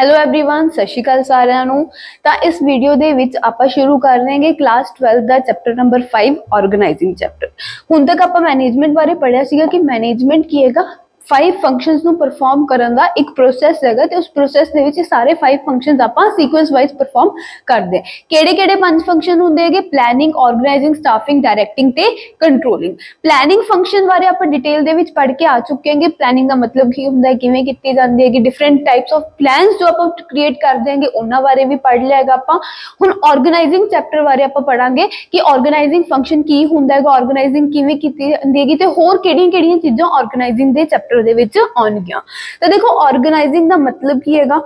Hello everyone ਸਤਿ ਸ਼੍ਰੀ ਅਕਾਲ ਸਾਰਿਆਂ ਨੂੰ ਤਾਂ ਇਸ ਵੀਡੀਓ ਦੇ ਵਿੱਚ ਆਪਾਂ ਸ਼ੁਰੂ ਕਰ ਰਹੇ ਹਾਂਗੇ ਕਲਾਸ 12 ਦਾ ਚੈਪਟਰ ਨੰਬਰ 5 ਆਰਗੇਨਾਈਜ਼ਿੰਗ ਚੈਪਟਰ ਹੁਣ ਤੱਕ ਆਪਾਂ ਮੈਨੇਜਮੈਂਟ ਬਾਰੇ ਪੜਿਆ ਸੀਗਾ ਕਿ ਮੈਨੇਜਮੈਂਟ ਕੀ ਹੈਗਾ ਫਾਈਵ ਫੰਕਸ਼ਨਸ ਨੂੰ ਪਰਫਾਰਮ ਕਰਨ ਦਾ ਇੱਕ ਪ੍ਰੋਸੈਸ ਹੈਗਾ ਤੇ ਉਸ ਪ੍ਰੋਸੈਸ ਦੇ ਵਿੱਚ ਸਾਰੇ ਫਾਈਵ ਫੰਕਸ਼ਨਸ ਆਪਾਂ ਸੀਕੁਐਂਸ ਵਾਈਜ਼ ਪਰਫਾਰਮ ਕਰਦੇ ਹਾਂ। ਕਿਹੜੇ ਕਿਹੜੇ ਪੰਜ ਫੰਕਸ਼ਨ ਹੁੰਦੇ ਹੈਗੇ? ਪਲੈਨਿੰਗ ਆਰਗੇਨਾਈਜ਼ਿੰਗ ਸਟਾਫਿੰਗ ਡਾਇਰੈਕਟਿੰਗ ਤੇ ਕੰਟਰੋਲਿੰਗ ਪਲੈਨਿੰਗ ਫੰਕਸ਼ਨ ਬਾਰੇ ਆਪਾਂ ਡਿਟੇਲ ਦੇ ਵਿੱਚ ਪੜ੍ਹ ਕੇ ਆ ਚੁੱਕੇ ਹਾਂਗੇ। ਪਲੈਨਿੰਗ ਦਾ ਮਤਲਬ ਕੀ ਹੁੰਦਾ ਹੈ? ਕਿਵੇਂ ਕੀਤੀ ਜਾਂਦੀ ਹੈ ਕਿ ਡਿਫਰੈਂਟ ਟਾਈਪਸ ਆਫ ਪਲਾਨਸ ਜੋ ਆਪਾਂ ਕ੍ਰੀਏਟ ਕਰਦੇ ਹਾਂਗੇ, ਉਹਨਾਂ ਬਾਰੇ ਵੀ ਪੜ੍ਹ ਲਿਆ ਹੈਗਾ ਆਪਾਂ। ਹੁਣ ਆਰਗੇਨਾਈਜ਼ਿੰਗ ਚੈਪਟਰ ਬਾਰੇ ਆਪਾਂ ਪੜਾਂਗੇ ਕਿ ਆਰਗੇਨਾਈਜ਼ਿੰਗ ਫੰਕਸ਼ਨ ਕੀ ਹੁੰਦਾ ਹੈਗਾ? ਆਰਗੇਨਾਈਜ਼ਿੰਗ ਕਿਵੇਂ ਕੀਤੀ ਜਾਂਦੀ ਹੈਗੀ? ਤੇ ਹੋਰ ਕਿਹੜੀਆਂ-ਕਿਹੜੀਆਂ ਚੀਜ਼ਾਂ ਆਰਗੇਨਾਈਜ਼ਿੰਗ ਦੇ ਚੈਪਟਰ ਦੇ ਵਿੱਚ ਆਉਣਗੀਆਂ ਤਾਂ ਦੇਖੋ ਆਰਗੇਨਾਈਜ਼ਿੰਗ ਦਾ ਮਤਲਬ ਕੀ ਹੈਗਾ?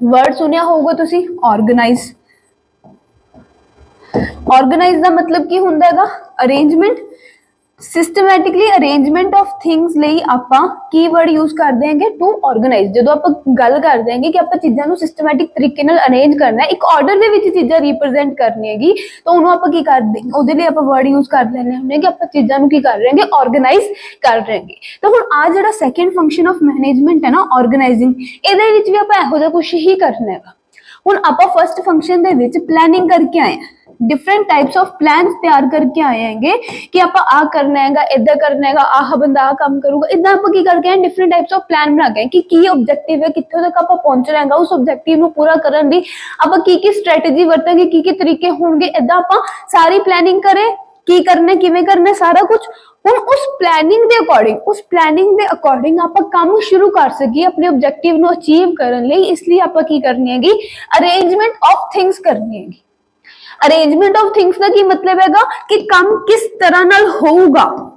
ਵਰਡ ਸੁਣਿਆ ਹੋਊਗਾ ਤੁਸੀਂ ਆਰਗੇਨਾਈਜ਼ ਆਰਗੇਨਾਈਜ਼ ਦਾ ਮਤਲਬ ਕੀ ਹੁੰਦਾ ਹੈਗਾ? Arrangement systematically arrangement of things ਲਈ ਆਪਾਂ ਕੀਵਰਡ ਯੂਜ਼ ਕਰਦੇ ਹਾਂਗੇ ਟੂ ਆਰਗੇਨਾਈਜ਼ ਜਦੋਂ ਆਪਾਂ ਗੱਲ ਕਰਦੇ ਹਾਂਗੇ ਕਿ ਆਪਾਂ ਚੀਜ਼ਾਂ ਨੂੰ ਸਿਸਟਮੈਟਿਕ ਤਰੀਕੇ ਨਾਲ ਅਰੇਂਜ ਕਰਨਾ ਹੈ, ਇੱਕ ਆਰਡਰ ਦੇ ਵਿੱਚ ਚੀਜ਼ਾਂ ਰਿਪਰੈਜ਼ੈਂਟ ਕਰਨੀ ਹੈਗੀ, ਤਾਂ ਉਹਨੂੰ ਆਪਾਂ ਕੀ ਕਰਦੇ ਉਹਦੇ ਲਈ ਆਪਾਂ ਵਰਡ ਯੂਜ਼ ਕਰ ਲੈਂਦੇ ਹੁੰਦੇ ਕਿ ਆਪਾਂ ਚੀਜ਼ਾਂ ਨੂੰ ਕੀ ਕਰ ਰਹੇ ਹਾਂਗੇ ਆਰਗੇਨਾਈਜ਼ ਕਰ ਰਹੇ ਹਾਂਗੇ। ਤਾਂ ਹੁਣ ਆ ਜਿਹੜਾ ਸੈਕੰਡ ਫੰਕਸ਼ਨ ਆਫ ਮੈਨੇਜਮੈਂਟ ਹੈ ਨਾ ਆਰਗੇਨਾਈਜ਼ਿੰਗ ਇਹਦੇ ਵਿੱਚ ਵੀ ਆਪਾਂ ਇਹੋ ਜਿਹਾ ਕੁਝ ਹੀ ਕਰਨਾ ਹੈਗਾ। ਹੁਣ ਆਪਾਂ ਫਰਸਟ ਫੰਕਸ਼ਨ ਦੇ ਵਿੱਚ ਪਲੈਨਿੰਗ ਕਰਕੇ ਆਏ ਡਿਫਰੈਂਟ ਟਾਈਪਸ ਆਫ ਪਲਾਨਸ ਤਿਆਰ ਕਰਕੇ ਆਏ ਹੈਗੇ ਕਿ ਆਪਾਂ ਆ ਕਰਨਾ ਹੈਗਾ ਇਦਾਂ ਕਰਨਾ ਹੈਗਾ, ਆਹ ਬੰਦਾ ਆ ਕੰਮ ਕਰੂਗਾ। ਇਦਾਂ ਆਪਾਂ ਕੀ ਕਰਕੇ ਆਏ ਡਿਫਰੈਂਟ ਟਾਈਪਸ ਆਫ ਪਲਾਨ ਬਣਾ ਕੇ ਕਿ ਕੀ ਆਬਜੈਕਟਿਵ ਹੈ, ਕਿੱਥੋਂ ਤੱਕ ਆਪਾਂ ਪਹੁੰਚਣਾ ਹੈਗਾ, ਉਸ ਆਬਜੈਕਟਿਵ ਨੂੰ ਪੂਰਾ ਕਰਨ ਲਈ ਆਪਾਂ ਕੀ ਕੀ ਸਟ੍ਰੈਟਜੀ ਵਰਤਾਂਗੇ ਕੀ ਕੀ ਤਰੀਕੇ ਹੋਣਗੇ ਇਦਾਂ ਆਪਾਂ ਸਾਰੀ ਪਲੈਨਿੰਗ ਕਰੇ। ਕੀ ਕਰਨਾ ਕਿਵੇਂ ਕਰਨਾ ਸਾਰਾ ਕੁਝ ਹੁਣ ਉਸ ਪਲੈਨਿੰਗ ਦੇ ਅਕੋਰਡਿੰਗ ਉਸ ਪਲੈਨਿੰਗ ਦੇ ਅਕੋਰਡਿੰਗ ਆਪਾਂ ਕੰਮ ਸ਼ੁਰੂ ਕਰ ਸਕੀਏ ਆਪਣੇ ਆਬਜੈਕਟਿਵ ਨੂੰ ਅਚੀਵ ਕਰਨ ਲਈ ਇਸ ਲਈ ਆਪਾਂ ਕੀ ਕਰਨੀ ਹੈਗੀ ਅਰੇਂਜਮੈਂਟ ਆਫ ਥਿੰਗਸ ਕਰਨੀ ਹੈਗੀ ਅਰੇਂਜਮੈਂਟ ਆਫ ਥਿੰਗਸ ਦਾ ਕੀ ਮਤਲਬ ਹੈਗਾ ਕਿ ਕੰਮ ਕਿਸ ਤਰ੍ਹਾਂ ਨਾਲ ਹੋਊਗਾ ਕੰਮ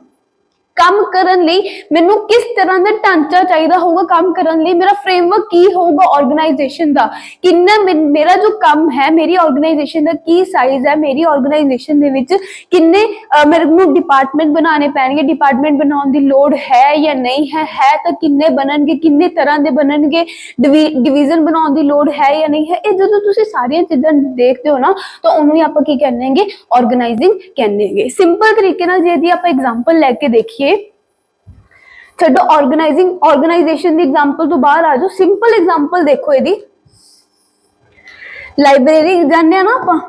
ਕਰਨ ਲਈ ਮੈਨੂੰ ਕਿਸ ਤਰ੍ਹਾਂ ਦਾ ਢਾਂਚਾ ਚਾਹੀਦਾ ਹੋਊਗਾ, ਕੰਮ ਕਰਨ ਲਈ, ਮੇਰਾ ਫਰੇਮਵਰਕ ਕੀ ਹੋਊਗਾ ਆਰਗੇਨਾਈਜੇਸ਼ਨ ਦਾ? ਕਿੰਨਾ ਮੇਰਾ ਜੋ ਕੰਮ ਹੈ, ਮੇਰੀ ਆਰਗੇਨਾਈਜੇਸ਼ਨ ਦਾ ਕੀ ਸਾਈਜ਼ ਹੈ, ਮੇਰੀ ਆਰਗੇਨਾਈਜੇਸ਼ਨ ਦੇ ਵਿੱਚ ਕਿੰਨੇ ਮੈਨੂੰ ਡਿਪਾਰਟਮੈਂਟ ਬਣਾਉਣੇ ਪੈਣਗੇ ਡਿਪਾਰਟਮੈਂਟ ਬਣਾਉਣ ਦੀ ਲੋੜ ਹੈ ਜਾਂ ਨਹੀਂ ਹੈ ਹੈ ਤਾਂ ਕਿੰਨੇ ਬਣਨਗੇ, ਕਿੰਨੇ ਤਰ੍ਹਾਂ ਦੇ ਬਣਨਗੇ ਡਿਵੀਜ਼ਨ ਬਣਾਉਣ ਦੀ ਲੋੜ ਹੈ ਜਾਂ ਨਹੀਂ ਹੈ, ਇਹ ਜਦੋਂ ਤੁਸੀਂ ਸਾਰੀਆਂ ਚੀਜ਼ਾਂ ਦੇਖਦੇ ਹੋ ਨਾ, ਤਾਂ ਉਹਨੂੰ ਹੀ ਆਪਾਂ ਕੀ ਕਹਿੰਦੇ ਆਰਗੇਨਾਈਜ਼ਿੰਗ ਕਹਿੰਦੇ ਸਿੰਪਲ ਤਰੀਕੇ ਨਾਲ ਜੇ ਦੀ ਆਪਾਂ ਐਗਜ਼ਾਮਪਲ ਲੈ ਕੇ ਦੇਖੀਏ ਛੱਡੋ ਆਰਗੇਨਾਈਜ਼ਿੰਗ ਆਰਗੇਨਾਈਜੇਸ਼ਨ ਦੀ ਐਗਜ਼ਾਮਪਲ ਤੋਂ ਬਾਹਰ ਆ ਜਾਓ। ਸਿੰਪਲ ਐਗਜ਼ਾਮਪਲ ਦੇਖੋ ਇਹਦੀ। ਲਾਇਬ੍ਰੇਰੀ ਜਾਂਦੇ ਆ ਨਾ ਆਪਾਂ?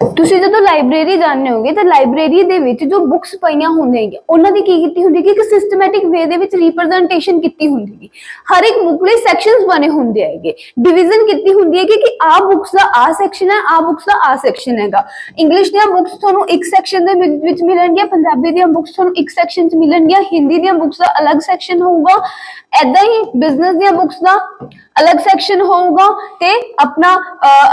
ਤੁਸੀਂ ਜਦੋਂ ਲਾਇਬ੍ਰੇਰੀ ਜਾਂਦੇ ਹੋਗੇ ਤਾਂ ਲਾਇਬ੍ਰੇਰੀ ਦੇ ਵਿੱਚ ਜੋ ਬੁੱਕਸ ਪਈਆਂ ਹੁੰਦੀਆਂ ਉਹਨਾਂ ਦੀ ਕੀ ਕੀਤੀ ਹੁੰਦੀ ਕਿ ਇੱਕ ਸਿਸਟਮੈਟਿਕ ਵੇ ਦੇ ਵਿੱਚ ਰਿਪਰੈਜ਼ੈਂਟੇਸ਼ਨ ਕੀਤੀ ਹੁੰਦੀ ਹੈ ਹਰ ਇੱਕ ਬੁੱਕ ਲਈ ਸੈਕਸ਼ਨਸ ਬਣੇ ਹੁੰਦੇ ਹੈਗੇ। ਡਿਵੀਜ਼ਨ ਕੀਤੀ ਹੁੰਦੀ ਹੈ ਕਿ ਆ ਬੁੱਕਸ ਦਾ ਆ ਸੈਕਸ਼ਨ ਹੈ ਆ ਬੁੱਕਸ ਦਾ ਆ ਸੈਕਸ਼ਨ ਹੈਗਾ। ਇੰਗਲਿਸ਼ ਦੀਆਂ ਬੁੱਕਸ ਤੁਹਾਨੂੰ ਇੱਕ ਸੈਕਸ਼ਨ ਦੇ ਵਿੱਚ ਮਿਲਣਗੀਆਂ, ਪੰਜਾਬੀ ਦੀਆਂ ਬੁੱਕਸ ਤੁਹਾਨੂੰ ਇੱਕ ਸੈਕਸ਼ਨ 'ਚ ਮਿਲਣਗੀਆਂ, ਹਿੰਦੀ ਦੀਆਂ ਬੁੱਕਸ ਦਾ ਅਲੱਗ ਸੈਕਸ਼ਨ ਹੋਊਗਾ। ਐਦਾਂ ਹੀ ਬਿਜ਼ਨਸ ਦੀਆਂ ਬੁੱਕਸ ਦਾ ਅਲੱਗ ਸੈਕਸ਼ਨ ਹੋਊਗਾ ਤੇ ਆਪਣਾ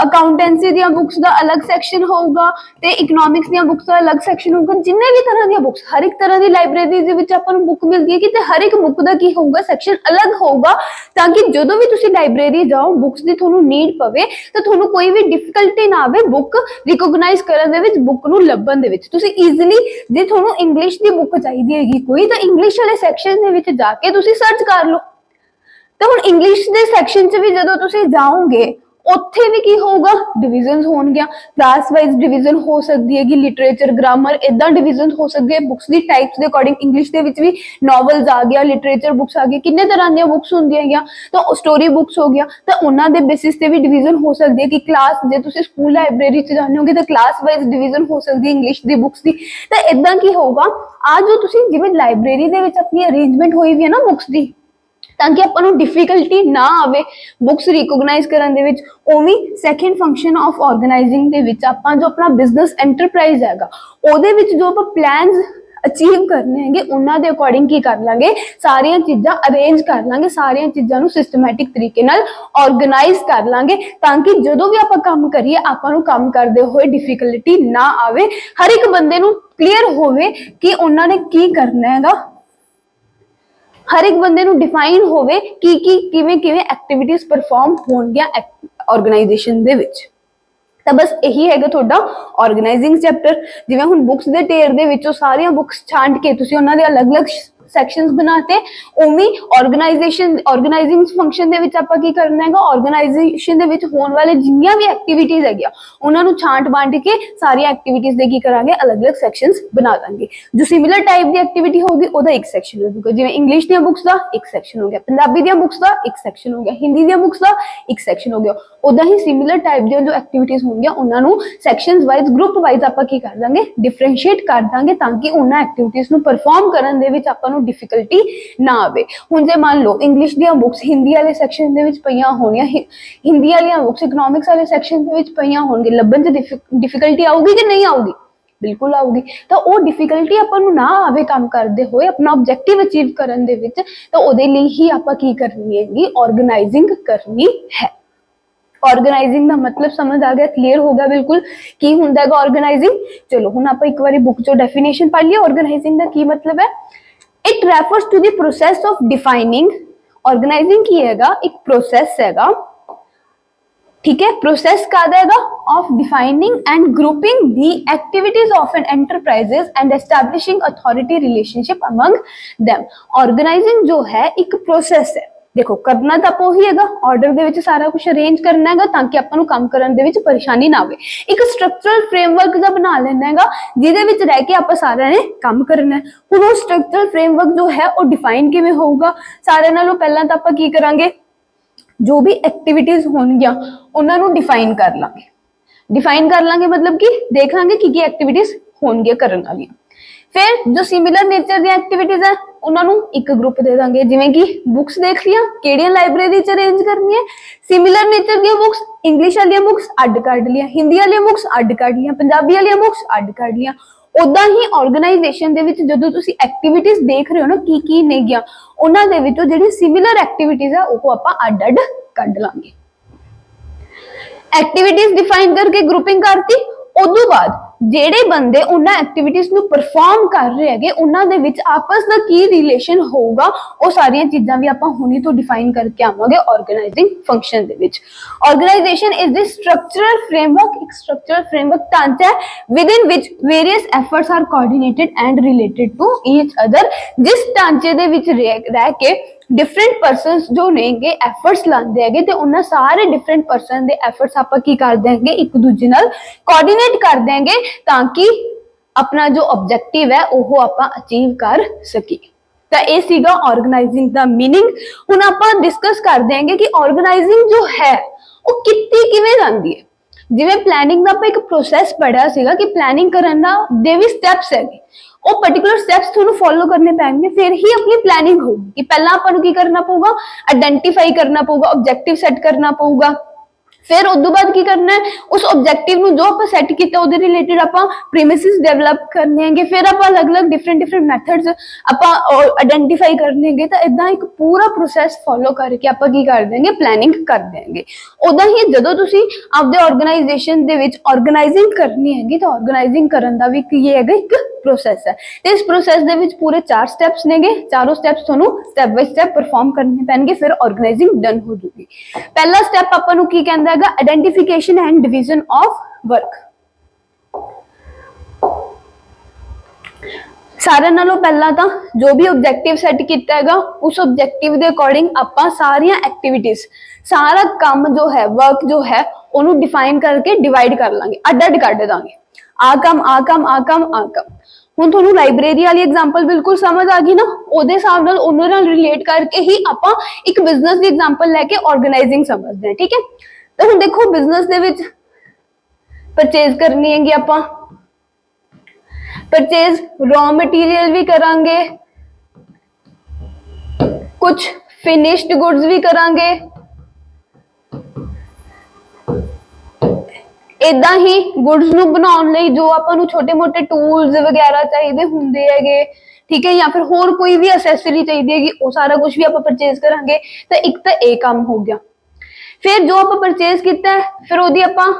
ਅਕਾਊਂਟੈਂਸੀ ਦੀਆਂ ਬੁੱਕਸ ਦਾ ਅਲੱਗ ਸੈਕਸ਼ਨ ਹੋਊਗਾ ਤੇ ਇਕਨੋਮਿਕਸ ਦੀਆਂ ਬੁੱਕਸ ਦਾ ਅਲੱਗ ਸੈਕਸ਼ਨ ਹੋਊਗਾ। ਜਿੰਨੇ ਵੀ ਤਰ੍ਹਾਂ ਦੀਆਂ ਬੁੱਕਸ ਹਰ ਇੱਕ ਤਰ੍ਹਾਂ ਦੀ ਲਾਇਬ੍ਰੇਰੀ ਦੇ ਵਿੱਚ ਆਪਾਂ ਨੂੰ ਬੁੱਕ ਮਿਲਦੀ ਹੈ ਕਿ ਤੇ ਹਰ ਇੱਕ ਬੁੱਕ ਦਾ ਕੀ ਹੋਊਗਾ ਸੈਕਸ਼ਨ ਅਲੱਗ ਹੋਊਗਾ ਤਾਂ ਕਿ ਜਦੋਂ ਵੀ ਤੁਸੀਂ ਲਾਇਬ੍ਰੇਰੀ ਜਾਓ ਬੁੱਕਸ ਦੀ ਤੁਹਾਨੂੰ ਨੀਡ ਪਵੇ, ਤਾਂ ਤੁਹਾਨੂੰ ਕੋਈ ਵੀ ਡਿਫਿਕਲਟੀ ਨਾ ਆਵੇ ਬੁੱਕ ਰਿਕੋਗਨਾਈਜ਼ ਕਰਨ ਦੇ ਵਿੱਚ ਬੁੱਕ ਨੂੰ ਲੱਭਣ ਦੇ ਵਿੱਚ। ਤੁਸੀਂ ਈਜ਼ੀਲੀ ਜੇ ਤੁਹਾਨੂੰ ਇੰਗਲਿਸ਼ ਦੀ ਬੁੱਕ ਚਾਹੀਦੀ ਹੈਗੀ ਕੋਈ, ਤਾਂ ਇੰਗਲਿਸ਼ ਵਾਲੇ ਸੈਕਸ਼ਨ ਦੇ ਵਿੱਚ ਜਾ ਕੇ ਤੁਸੀਂ ਸਰਚ ਕਰ ਲਓ। ਤਾਂ ਹੁਣ ਇੰਗਲਿਸ਼ ਦੇ ਸੈਕਸ਼ਨ 'ਚ ਵੀ ਜਦੋਂ ਤੁਸੀਂ ਜਾਓਗੇ, ਉੱਥੇ ਵੀ ਕੀ ਹੋਊਗਾ? ਡਿਵੀਜ਼ਨਸ ਹੋਣਗੀਆਂ। ਕਲਾਸ ਵਾਈਜ਼ ਡਿਵੀਜ਼ਨ ਹੋ ਸਕਦੀ ਹੈ ਲਿਟਰੇਚਰ ਗ੍ਰਾਮਰ ਇਦਾਂ ਡਿਵੀਜ਼ਨਸ ਹੋ ਸਕਦੀ ਹੈ। ਬੁੱਕਸ ਦੀ ਟਾਈਪਸ ਦੇ ਅਕੋਰਡਿੰਗ ਇੰਗਲਿਸ਼ ਦੇ ਵਿੱਚ ਵੀ ਨੋਵਲਸ ਆ ਗਿਆ ਲਿਟਰੇਚਰ ਬੁੱਕਸ ਆ ਗਈ ਕਿੰਨੇ ਤਰ੍ਹਾਂ ਦੀਆਂ ਬੁੱਕਸ ਹੁੰਦੀਆਂ ਹੈਗੀਆਂ? ਤਾਂ ਸਟੋਰੀ ਬੁੱਕਸ ਹੋ ਗਿਆ ਤਾਂ ਉਹਨਾਂ ਦੇ ਬੇਸਿਸ ਤੇ ਵੀ ਡਿਵੀਜ਼ਨ ਹੋ ਸਕਦੀ ਹੈ ਕਿ ਕਲਾਸ ਜੇ ਤੁਸੀਂ ਸਕੂਲ ਲਾਇਬ੍ਰੇਰੀ 'ਚ ਜਾਂਦੇ ਹੋਗੇ, ਤਾਂ ਕਲਾਸ ਵਾਈਜ਼ ਡਿਵੀਜ਼ਨ ਹੋ ਸਕਦੀ ਹੈ ਇੰਗਲਿਸ਼ ਦੀ ਬੁੱਕਸ ਦੀ। ਤਾਂ ਇਦਾਂ ਕੀ ਹੋਊਗਾ? ਆ ਜੋ ਤੁਸੀਂ ਜਿਵੇਂ ਲਾਇਬ੍ਰੇਰੀ ਦੇ ਵਿੱਚ ਆਪਣੀ ਅਰੇਂਜਮੈਂਟ ਹੋਈ ਵੀ ਹੈ ਨਾ ਬੁੱਕਸ ਦੀ ਤਾਂ ਕਿ ਆਪਾਂ ਨੂੰ ਡਿਫਿਕਲਟੀ ਨਾ ਆਵੇ ਬੁੱਕਸ ਰਿਕੋਗਨਾਈਜ਼ ਕਰਨ ਦੇ ਵਿੱਚ, ਉਹ ਸੈਕੰਡ ਫੰਕਸ਼ਨ ਆਫ ਆਰਗੇਨਾਈਜ਼ਿੰਗ ਦੇ ਵਿੱਚ ਆਪਾਂ ਜੋ ਆਪਣਾ ਬਿਜ਼ਨਸ ਐਂਟਰਪ੍ਰਾਈਜ਼ ਹੈਗਾ, ਉਹਦੇ ਵਿੱਚ ਜੋ ਆਪਾਂ ਪਲਾਨਸ ਅਚੀਵ ਕਰਨੇ ਹੈਗੇ, ਉਹਨਾਂ ਦੇ ਅਕੋਰਡਿੰਗ ਕੀ ਕਰ ਲਾਂਗੇ? ਸਾਰੀਆਂ ਚੀਜ਼ਾਂ ਅਰੇਂਜ ਕਰ ਲਾਂਗੇ, ਸਾਰੀਆਂ ਚੀਜ਼ਾਂ ਨੂੰ ਸਿਸਟਮੈਟਿਕ ਤਰੀਕੇ ਨਾਲ ਆਰਗੇਨਾਈਜ਼ ਕਰ ਲਾਂਗੇ, ਤਾਂ ਕਿ ਜਦੋਂ ਵੀ ਆਪਾਂ ਕੰਮ ਕਰੀਏ, ਆਪਾਂ ਨੂੰ ਕੰਮ ਕਰਦੇ ਹੋਏ ਡਿਫਿਕਲਟੀ ਨਾ ਆਵੇ। ਹਰ ਇੱਕ ਬੰਦੇ ਨੂੰ ਕਲੀਅਰ ਹੋਵੇ ਕਿ ਉਹਨਾਂ ਨੇ ਕੀ ਕਰਨਾ ਹੈਗਾ ਹਰ ਇੱਕ ਬੰਦੇ ਨੂੰ ਡਿਫਾਈਨ ਹੋਵੇ ਕਿ, ਕੀ, ਕਿਵੇਂ ਕਿਵੇਂ ਐਕਟੀਵਿਟੀਜ਼ ਪਰਫਾਰਮ ਹੋਣਗੀਆਂ ਆਰਗੇਨਾਈਜੇਸ਼ਨ ਦੇ ਵਿੱਚ। ਤਾਂ ਬਸ ਇਹੀ ਹੈਗਾ ਤੁਹਾਡਾ ਆਰਗੇਨਾਈਜ਼ਿੰਗ ਚੈਪਟਰ ਜਿਵੇਂ ਹੁਣ ਬੁੱਕਸ ਦੇ ਢੇਰ ਦੇ ਵਿੱਚੋਂ ਸਾਰੀਆਂ ਬੁੱਕਸ ਛਾਂਟ ਕੇ ਤੁਸੀਂ ਉਹਨਾਂ ਦੇ ਅਲੱਗ-ਅਲੱਗ ਸੈਕਸ਼ਨਸ ਬਣਾਤੇ, ਉਵੇਂ ਆਰਗੇਨਾਈਜੇਸ਼ਨ ਆਰਗੇਨਾਈਜ਼ਿੰਗ ਫੰਕਸ਼ਨ ਦੇ ਵਿੱਚ ਆਪਾਂ ਕੀ ਕਰਨਾ ਹੈਗਾ ਆਰਗੇਨਾਈਜੇਸ਼ਨ ਦੇ ਵਿੱਚ ਹੋਣ ਵਾਲੇ ਜਿੰਨੀਆਂ ਵੀ ਐਕਟੀਵਿਟੀਜ਼ ਹੈਗੀਆਂ, ਉਹਨਾਂ ਨੂੰ ਛਾਂਟ ਵੰਡ ਕੇ ਸਾਰੀਆਂ ਐਕਟੀਵਿਟੀਜ਼ ਦੇ ਕੀ ਕਰਾਂਗੇ, ਅਲੱਗ-ਅਲੱਗ ਸੈਕਸ਼ਨਸ ਬਣਾ ਦਾਂਗੇ। ਜੋ ਸਿਮਿਲਰ ਟਾਈਪ ਦੀ ਐਕਟੀਵਿਟੀ ਹੋਊਗੀ, ਉਹਦਾ ਇੱਕ ਸੈਕਸ਼ਨ ਹੋ ਜਿਵੇਂ ਇੰਗਲਿਸ਼ ਦੀਆਂ ਬੁੱਕਸ ਦਾ ਇੱਕ ਸੈਕਸ਼ਨ ਹੋ ਗਿਆ, ਪੰਜਾਬੀ ਦੀਆਂ ਬੁੱਕਸ ਦਾ ਇੱਕ ਸੈਕਸ਼ਨ ਹੋ ਗਿਆ ਹਿੰਦੀ ਦੀਆਂ ਬੁੱਕਸ ਦਾ ਇੱਕ ਸੈਕਸ਼ਨ ਹੋ ਗਿਆ। ਉਦਾਂ ਹੀ ਸਿਮਿਲਰ ਟਾਈਪ ਦੀਆਂ ਜੋ ਐਕਟੀਵਿਟੀਜ਼ ਹੋਣਗੀਆਂ, ਉਹਨਾਂ ਨੂੰ ਸੈਕਸ਼ਨਸ ਵਾਈਜ਼ ਗਰੁੱਪ ਵਾਈਜ਼ ਆਪਾਂ ਕੀ ਕਰ ਦਾਂਗੇ ਡਿਫਰੈਂਸ਼ੀਏਟ ਕਰ ਦਾਂਗੇ ਤਾਂ ਕਿ ਉਹਨਾਂ ਐਕਟੀਵਿਟੀਜ਼ ਨੂੰ ਪਰਫਾਰਮ ਕਰਨ ਦੇ ਵਿੱਚ ਆਪਾਂ ਨੂੰ ਡਿਫਿਕਲਟੀ ਨਾ ਆਵੇ। ਹੁਣ ਜੇ ਮੰਨ ਲਓ ਇੰਗਲਿਸ਼ ਦੀਆਂ ਬੁੱਕਸ ਹਿੰਦੀ ਵਾਲੇ ਸੈਕਸ਼ਨ ਦੇ ਵਿੱਚ ਪਈਆਂ ਹੋਣੀਆਂ ਹਿੰਦੀ ਵਾਲੀਆਂ ਬੁੱਕਸ ਇਕਨੋਮਿਕਸ ਵਾਲੇ ਸੈਕਸ਼ਨ ਦੇ ਵਿੱਚ ਪਈਆਂ ਹੋਣਗੇ ਲੱਭਣ 'ਚ ਡਿਫਿਕਲਟੀ ਆਊਗੀ ਕਿ ਨਹੀਂ ਆਊਗੀ? ਬਿਲਕੁਲ ਆਊਗੀ। ਤਾਂ ਉਹ ਡਿਫਿਕਲਟੀ ਆਪਾਂ ਨੂੰ ਨਾ ਆਵੇ ਕੰਮ ਕਰਦੇ ਹੋਏ, ਆਪਣਾ ਆਬਜੈਕਟਿਵ ਅਚੀਵ ਕਰਨ ਦੇ ਵਿੱਚ, ਤਾਂ ਉਹਦੇ ਲਈ ਹੀ ਆਪਾਂ ਕੀ ਕਰਨੀ ਹੈਗੀ? ਆਰਗੇਨਾਈਜ਼ਿੰਗ ਕਰਨੀ ਹੈ। ਆਰਗੇਨਾਈਜ਼ਿੰਗ ਦਾ ਮਤਲਬ ਸਮਝ ਆ ਗਿਆ ਕਲੀਅਰ ਹੋ ਗਿਆ ਬਿਲਕੁਲ। ਕੀ ਹੁੰਦਾ ਹੈਗਾ ਆਰਗੇਨਾਈਜ਼ਿੰਗ ਚਲੋ ਹੁਣ ਆਪਾਂ ਇੱਕ ਵਾਰੀ ਬੁੱਕ ਚੋਂ ਡੈਫੀਨੇਸ਼ਨ ਪੜ੍ਹ ਲਈਏ। ਆਰਗੇਨਾਈਜ਼ਿੰਗ ਦਾ ਕੀ ਮਤਲਬ ਹੈ? It refers to the process of defining organising की किएगा, एक प्रोसेस हैगा। ठीक है? प्रोसेस का देगा of defining and grouping the activities of an enterprises and establishing authority relationship among them organising जो है, एक प्रोसेस है। ਦੇਖੋ, ਕਰਨਾ ਤਾਂ ਆਪਾਂ ਉਹੀ ਹੈਗਾ ਆਰਡਰ ਦੇ ਵਿੱਚ ਸਾਰਾ ਕੁਝ ਅਰੇਂਜ ਕਰਨਾ ਹੈਗਾ ਤਾਂ ਕਿ ਆਪਾਂ ਨੂੰ ਕੰਮ ਕਰਨ ਦੇ ਵਿੱਚ ਪਰੇਸ਼ਾਨੀ ਨਾ ਆਵੇ। ਇੱਕ ਸਟਰਕਚਰਲ ਫਰੇਮਵਰਕ ਦਾ ਬਣਾ ਲੈਣਾ ਹੈਗਾ, ਜਿਹਦੇ ਵਿੱਚ ਰਹਿ ਕੇ ਆਪਾਂ ਸਾਰਿਆਂ ਨੇ ਕੰਮ ਕਰਨਾ ਹੁਣ ਉਹ ਸਟਰਕਚਰਲ ਫਰੇਮਵਰਕ ਜੋ ਹੈ, ਉਹ ਡਿਫਾਈਨ ਕਿਵੇਂ ਹੋਊਗਾ? ਸਾਰਿਆਂ ਨਾਲੋਂ ਪਹਿਲਾਂ ਤਾਂ ਆਪਾਂ ਕੀ ਕਰਾਂਗੇ? ਜੋ ਵੀ ਐਕਟੀਵਿਟੀਜ਼ ਹੋਣਗੀਆਂ, ਉਹਨਾਂ ਨੂੰ ਡਿਫਾਈਨ ਕਰ ਲਾਂਗੇ। ਡਿਫਾਈਨ ਕਰ ਲਾਂਗੇ ਮਤਲਬ ਕਿ? ਦੇਖ ਲਾਂਗੇ ਕੀ ਕੀ ਐਕਟੀਵਿਟੀਜ਼ ਹੋਣਗੀਆਂ ਕਰਨ ਵਾਲੀਆਂ। ਫਿਰ ਜੋ ਸਿਮਿਲਰ ਨੇਚਰ ਦੀਆਂ ਐਕਟੀਵਿਟੀਜ਼ ਹੈ ਉਹਨਾਂ ਨੂੰ ਇੱਕ ਗਰੁੱਪ ਦੇ ਦਾਂਗੇ। ਜਿਵੇਂ ਕਿ ਬੁੱਕਸ ਦੇਖ ਲਿਆ ਕਿਹੜੀਆਂ ਲਾਇਬ੍ਰੇਰੀ ਚ ਅਰੇਂਜ ਕਰਨੀ ਸਿਮਿਲਰ ਨੇਚਰ ਦੀਆਂ ਬੁੱਕਸ ਇੰਗਲਿਸ਼ ਵਾਲੀਆਂ ਬੁੱਕਸ ਅੱਡ ਕੱਢ ਲਿਆ ਹਿੰਦੀ ਵਾਲੀਆਂ ਬੁੱਕਸ ਅੱਡ ਕੱਢ ਲਿਆ ਪੰਜਾਬੀ ਵਾਲੀਆਂ ਬੁੱਕਸ ਅੱਡ ਕੱਢ ਲਿਆ ਉਦਾਂ ਹੀ ਆਰਗੇਨਾਈਜੇਸ਼ਨ ਦੇ ਵਿੱਚ ਜਦੋਂ ਤੁਸੀਂ ਐਕਟੀਵਿਟੀਜ਼ ਦੇਖ ਰਹੇ ਹੋ ਨਾ ਕੀ ਕੀ ਨੇਗੀਆਂ ਉਹਨਾਂ ਦੇ ਵਿੱਚੋਂ ਜਿਹੜੀ ਸਿਮਿਲਰ ਐਕਟੀਵਿਟੀਜ਼ ਆ, ਉਹ ਆਪਾਂ ਅੱਡ ਅੱਡ ਕੱਢ ਲਾਂਗੇ। ਐਕਟੀਵਿਟੀਜ਼ ਡਿਫਾਈਨ ਕਰਕੇ ਗਰੁੱਪਿੰਗ ਕਰਤੀ ਉਦੋਂ ਬਾਅਦ ਜਿਹੜੇ ਬੰਦੇ ਉਹਨਾਂ ਐਕਟੀਵਿਟੀਜ਼ ਨੂੰ ਪਰਫਾਰਮ ਕਰ ਰਹੇ ਹੈਗੇ, ਉਹਨਾਂ ਦੇ ਵਿੱਚ ਆਪਸ ਦਾ ਕੀ ਰਿਲੇਸ਼ਨ ਹੋਊਗਾ, ਉਹ ਸਾਰੀਆਂ ਚੀਜ਼ਾਂ ਵੀ ਆਪਾਂ ਹੁਣੀ ਤੋਂ ਡਿਫਾਈਨ ਕਰਕੇ ਆਵਾਂਗੇ ਆਰਗੇਨਾਈਜ਼ਿੰਗ ਫੰਕਸ਼ਨ ਦੇ ਵਿੱਚ। Organisation is the structural framework ਇੱਕ ਸਟਰਕਚਰਲ ਫਰੇਮਵਰਕ ਢਾਂਚਾ ਹੈ within which various efforts are coordinated and related to each other ਜਿਸ ਢਾਂਚੇ ਦੇ ਵਿੱਚ ਰਹਿ ਰਹਿ ਕੇ ਡਿਫਰੈਂਟ ਪਰਸਨਸ ਜੋ ਨੇਗੇ ਐਫਰਟਸ ਲਾਉਂਦੇ ਹੈਗੇ ਤੇ ਉਹਨਾਂ ਸਾਰੇ ਡਿਫਰੈਂਟ ਪਰਸਨ ਦੇ ਐਫਰਟਸ ਆਪਾਂ ਕੀ ਕਰ ਦਿਆਂਗੇ ਇੱਕ ਦੂਜੇ ਨਾਲ ਕੋਆਰਡੀਨੇਟ ਕਰ ਦਿਆਂਗੇ ਤਾਂ ਕਿ ਆਪਣਾ ਜੋ ਆਬਜੈਕਟਿਵ ਹੈ ਉਹ ਆਪਾਂ ਅਚੀਵ ਕਰ ਸਕੀਏ ਤਾਂ ਇਹ ਸੀਗਾ ਆਰਗੇਨਾਈਜ਼ਿੰਗ ਦਾ मीनिंग ਹੁਣ ਆਪਾਂ ਡਿਸਕਸ ਕਰ ਦਿਆਂਗੇ ਕਿ ਆਰਗੇਨਾਈਜ਼ਿੰਗ ਜੋ ਹੈ ਉਹ ਕਿੱਤੀ ਕਿਵੇਂ ਜਾਂਦੀ ਹੈ ਜਿਵੇਂ ਪਲੈਨਿੰਗ ਦਾ ਆਪਾਂ ਇੱਕ ਪ੍ਰੋਸੈਸ ਪੜਿਆ ਸੀਗਾ ਕਿ ਪਲੈਨਿੰਗ ਕਰਨ ਦਾ ਦੇ ਵੀ ਸਟੈਪਸ ਹੈਗੇ ਉਹ ਪਾਰਟਿਕੂਲਰ ਸਟੈਪਸ ਤੁਹਾਨੂੰ ਫੋਲੋ ਕਰਨੇ ਪੈਣਗੇ, ਫਿਰ ਹੀ ਆਪਣੀ ਪਲੈਨਿੰਗ ਹੋਊਗੀ ਕਿ ਪਹਿਲਾਂ ਆਪਾਂ ਨੂੰ ਕੀ ਕਰਨਾ ਪਊਗਾ? ਆਇਡੈਂਟੀਫਾਈ ਕਰਨਾ ਪਊਗਾ ਆਬਜੈਕਟਿਵ ਸੈੱਟ ਕਰਨਾ ਪਊਗਾ। ਫਿਰ ਉਸ ਤੋਂ ਬਾਅਦ ਕੀ ਕਰਨਾ ਹੈ? ਉਸ ਆਬਜੈਕਟਿਵ ਨੂੰ ਜੋ ਆਪਾਂ ਸੈੱਟ ਕੀਤਾ, ਉਹਦੇ ਰਿਲੇਟਡ ਆਪਾਂ ਪ੍ਰੀਮਿਸਿਸ ਡਿਵੈਲਪ ਕਰਨੇ ਹੈਗੇ। ਫਿਰ ਆਪਾਂ ਅਲੱਗ-ਅਲੱਗ ਡਿਫਰੈਂਟ ਡਿਫਰੈਂਟ ਮੈਥਡਸ ਆਪਾਂ ਆਇਡੈਂਟੀਫਾਈ ਕਰਨੇ ਹੈਗੇ। ਤਾਂ ਇਦਾਂ ਇੱਕ ਪੂਰਾ ਪ੍ਰੋਸੈਸ ਫੋਲੋ ਕਰਕੇ ਆਪਾਂ ਕੀ ਕਰ ਦੇਂਗੇ ਪਲੈਨਿੰਗ ਕਰ ਦੇਂਗੇ ਉਦਾਂ ਹੀ ਜਦੋਂ ਤੁਸੀਂ ਆਪਦੇ ਆਰਗੇਨਾਈਜੇਸ਼ਨ ਦੇ ਵਿੱਚ ਆਰਗੇਨਾਈਜ਼ਿੰਗ ਕਰਨੀ ਹੈਗੀ, ਤਾਂ ਆਰਗੇਨਾਈਜ਼ਿੰਗ ਕਰਨ ਦਾ ਵੀ ਕੀ ਹੈਗਾ? ਇੱਕ ਪ੍ਰੋਸੈਸ ਹੈ। ਤੇ ਇਸ ਪ੍ਰੋਸੈਸ ਦੇ ਵਿੱਚ ਪੂਰੇ ਚਾਰ ਸਟੈਪਸ ਨੇਗੇ। ਚਾਰੋਂ ਸਟੈਪਸ ਤੁਹਾਨੂੰ ਸਟੈਪ ਬਾਈ ਸਟੈਪ ਪਰਫਾਰਮ ਕਰਨੇ ਪੈਣਗੇ, ਫਿਰ ਆਰਗੇਨਾਈਜ਼ਿੰਗ ਡਨ ਹੋ ਜੂਗੀ। ਪਹਿਲਾ ਸਟੈਪ ਆਪਾਂ ਨੂੰ ਕੀ ਕਹਿੰਦਾ ਹੈਗਾ? Identification and division of work ਸਾਰਿਆਂ ਨਾਲੋਂ ਪਹਿਲਾਂ ਤਾਂ ਜੋ ਵੀ ਆਬਜੈਕਟਿਵ ਸੈੱਟ ਕੀਤਾ ਹੈਗਾ, ਉਸ ਆਬਜੈਕਟਿਵ ਦੇ ਅਕੋਰਡਿੰਗ ਆਪਾਂ ਸਾਰੀਆਂ ਐਕਟੀਵਿਟੀਜ਼ ਸਾਰਾ ਕੰਮ ਜੋ ਹੈ ਵਰਕ ਜੋ ਹੈ, ਉਹਨੂੰ ਡਿਫਾਈਨ ਕਰਕੇ ਡਿਵਾਈਡ ਕਰ ਲਾਂਗੇ ਅੱਡ ਅੱਡ ਕੱਢ ਦਾਂਗੇ ਆ ਕੰਮ ਆ ਕੰਮ ਆ ਕੰਮ ਆ ਕੰਮ। ਹੁਣ ਤੁਹਾਨੂੰ ਲਾਇਬ੍ਰੇਰੀ ਵਾਲੀ ਐਗਜ਼ਾਮਪਲ ਬਿਲਕੁਲ ਸਮਝ ਆ ਗਈ ਨਾ, ਉਹਦੇ ਹਿਸਾਬ ਨਾਲ ਉਹਨਾਂ ਨਾਲ ਰਿਲੇਟ ਕਰਕੇ ਹੀ ਆਪਾਂ ਇੱਕ ਬਿਜ਼ਨਸ ਦੀ ਐਗਜ਼ਾਮਪਲ ਲੈ ਕੇ ਆਰਗੇਨਾਈਜ਼ਿੰਗ ਸਮਝਦੇ ਹਾਂ, ਠੀਕ ਹੈ? ਤਾਂ ਹੁਣ ਦੇਖੋ ਬਿਜ਼ਨਸ ਦੇ ਵਿੱਚ ਪਰਚੇਜ਼ ਕਰਨੀ ਹੈਗੀ ਆਪਾਂ। ਪਰਚੇਜ਼ ਰॉ ਮਟੀਰੀਅਲ ਵੀ ਕਰਾਂਗੇ। ਕੁਝ ਫਿਨਿਸ਼ਡ ਗੁੱਡਸ ਵੀ ਕਰਾਂਗੇ। ਇਦਾਂ ਹੀ ਗੁੱਡਸ ਨੂੰ ਬਣਾਉਣ ਲਈ ਜੋ ਆਪਾਂ ਨੂੰ ਛੋਟੇ-ਮੋਟੇ ਟੂਲਸ ਵਗੈਰਾ ਚਾਹੀਦੇ ਹੁੰਦੇ ਹੈਗੇ, ਠੀਕ ਹੈ, ਜਾਂ ਫਿਰ ਹੋਰ ਕੋਈ ਵੀ ਅਸੈਸਰੀ ਚਾਹੀਦੀ ਹੈਗੀ, ਉਹ ਸਾਰਾ ਕੁਝ ਵੀ ਆਪਾਂ ਪਰਚੇਸ ਕਰਾਂਗੇ, ਤਾਂ ਇੱਕ ਤਾਂ ਇਹ ਕੰਮ ਹੋ ਗਿਆ। ਫਿਰ ਜੋ ਆਪਾਂ ਪਰਚੇਸ ਕੀਤਾ, ਫਿਰ ਉਹਦੀ ਆਪਾਂ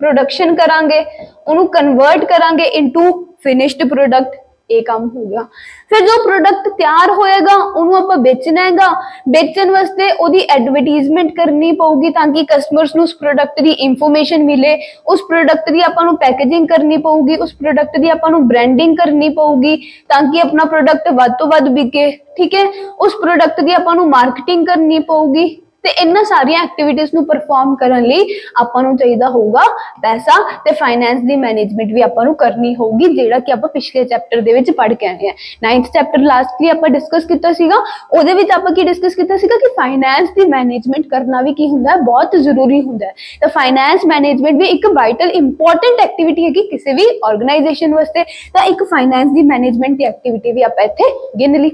ਪ੍ਰੋਡਕਸ਼ਨ ਕਰਾਂਗੇ, ਉਹਨੂੰ ਕਨਵਰਟ ਕਰਾਂਗੇ ਇਨਟੂ ਫਿਨਿਸ਼ਡ ਪ੍ਰੋਡਕਟ ਇਹ ਕੰਮ ਹੋ ਗਿਆ। ਫਿਰ ਜੋ ਪ੍ਰੋਡਕਟ ਤਿਆਰ ਹੋਏਗਾ, ਉਹਨੂੰ ਆਪਾਂ ਵੇਚਣਾ ਹੈਗਾ। ਵੇਚਣ ਵਾਸਤੇ ਉਹਦੀ ਐਡਵਰਟਾਈਜ਼ਮੈਂਟ ਕਰਨੀ ਪਊਗੀ ਤਾਂ ਕਿ ਕਸਟਮਰਸ ਨੂੰ ਉਸ ਪ੍ਰੋਡਕਟ ਦੀ ਇਨਫੋਰਮੇਸ਼ਨ ਮਿਲੇ। ਉਸ ਪ੍ਰੋਡਕਟ ਦੀ ਆਪਾਂ ਨੂੰ ਪੈਕੇਜਿੰਗ ਕਰਨੀ ਪਊਗੀ। ਉਸ ਪ੍ਰੋਡਕਟ ਦੀ ਆਪਾਂ ਨੂੰ ਬ੍ਰਾਂਡਿੰਗ ਕਰਨੀ ਪਊਗੀ ਤਾਂ ਕਿ ਆਪਣਾ ਪ੍ਰੋਡਕਟ ਵੱਧ ਤੋਂ ਵੱਧ ਵਿਕੇ। ਠੀਕ ਹੈ? ਉਸ ਪ੍ਰੋਡਕਟ ਦੀ ਆਪਾਂ ਨੂੰ ਮਾਰਕੀਟਿੰਗ ਕਰਨੀ ਪਊਗੀ। ਤੇ ਇਹਨਾਂ ਸਾਰੀਆਂ ਐਕਟੀਵਿਟੀਜ਼ ਨੂੰ ਪਰਫਾਰਮ ਕਰਨ ਲਈ ਆਪਾਂ ਨੂੰ ਚਾਹੀਦਾ ਹੋਊਗਾ ਪੈਸਾ ਤੇ ਫਾਈਨੈਂਸ ਦੀ ਮੈਨੇਜਮੈਂਟ ਵੀ ਆਪਾਂ ਨੂੰ ਕਰਨੀ ਹੋਊਗੀ, ਜਿਹੜਾ ਕਿ ਆਪਾਂ ਪਿਛਲੇ ਚੈਪਟਰ ਦੇ ਵਿੱਚ ਪੜ੍ਹ ਕੇ ਆਏ ਹਾਂ। 9th ਚੈਪਟਰ ਲਾਸਟਲੀ ਆਪਾਂ ਡਿਸਕਸ ਕੀਤਾ ਸੀਗਾ, ਉਹਦੇ ਵਿੱਚ ਆਪਾਂ ਕੀ ਡਿਸਕਸ ਕੀਤਾ ਸੀਗਾ ਕਿ ਫਾਈਨੈਂਸ ਦੀ ਮੈਨੇਜਮੈਂਟ ਕਰਨਾ ਵੀ ਕੀ ਹੁੰਦਾ ਹੈ? ਬਹੁਤ ਜ਼ਰੂਰੀ ਹੁੰਦਾ ਹੈ। ਤਾਂ ਫਾਈਨੈਂਸ ਮੈਨੇਜਮੈਂਟ ਵੀ ਇੱਕ ਵਾਈਟਲ ਇੰਪੋਰਟੈਂਟ ਐਕਟੀਵਿਟੀ ਹੈ ਕਿ ਕਿਸੇ ਵੀ ਆਰਗੇਨਾਈਜੇਸ਼ਨ ਵਾਸਤੇ। ਤਾਂ ਇੱਕ ਫਾਈਨੈਂਸ ਦੀ ਮੈਨੇਜਮੈਂਟ ਦੀ ਐਕਟੀਵਿਟੀ ਵੀ ਆਪਾਂ ਇੱਥੇ ਗਿਣ ਲਈ।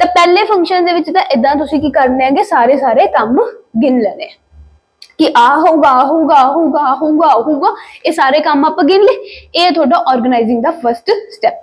ਤਾਂ ਪਹਿਲੇ ਫੰਕਸ਼ਨ ਦੇ ਵਿੱਚ ਤਾਂ ਇਦਾਂ ਤੁਸੀਂ ਕੀ ਕਰਨੇ ਹੈਗੇ, ਸਾਰੇ ਸਾਰੇ ਕੰਮ ਗਿਣ ਲੈਣੇ ਕਿ ਆ ਹੋਊਗਾ ਆ ਹੋਊਗਾ ਆ ਹੋਊਗਾ ਆ ਹੋਊਗਾ ਆ ਹੋਊਗਾ, ਇਹ ਸਾਰੇ ਕੰਮ ਆਪਾਂ ਗਿਣ ਲਏ। ਇਹ ਤੁਹਾਡਾ organising the first step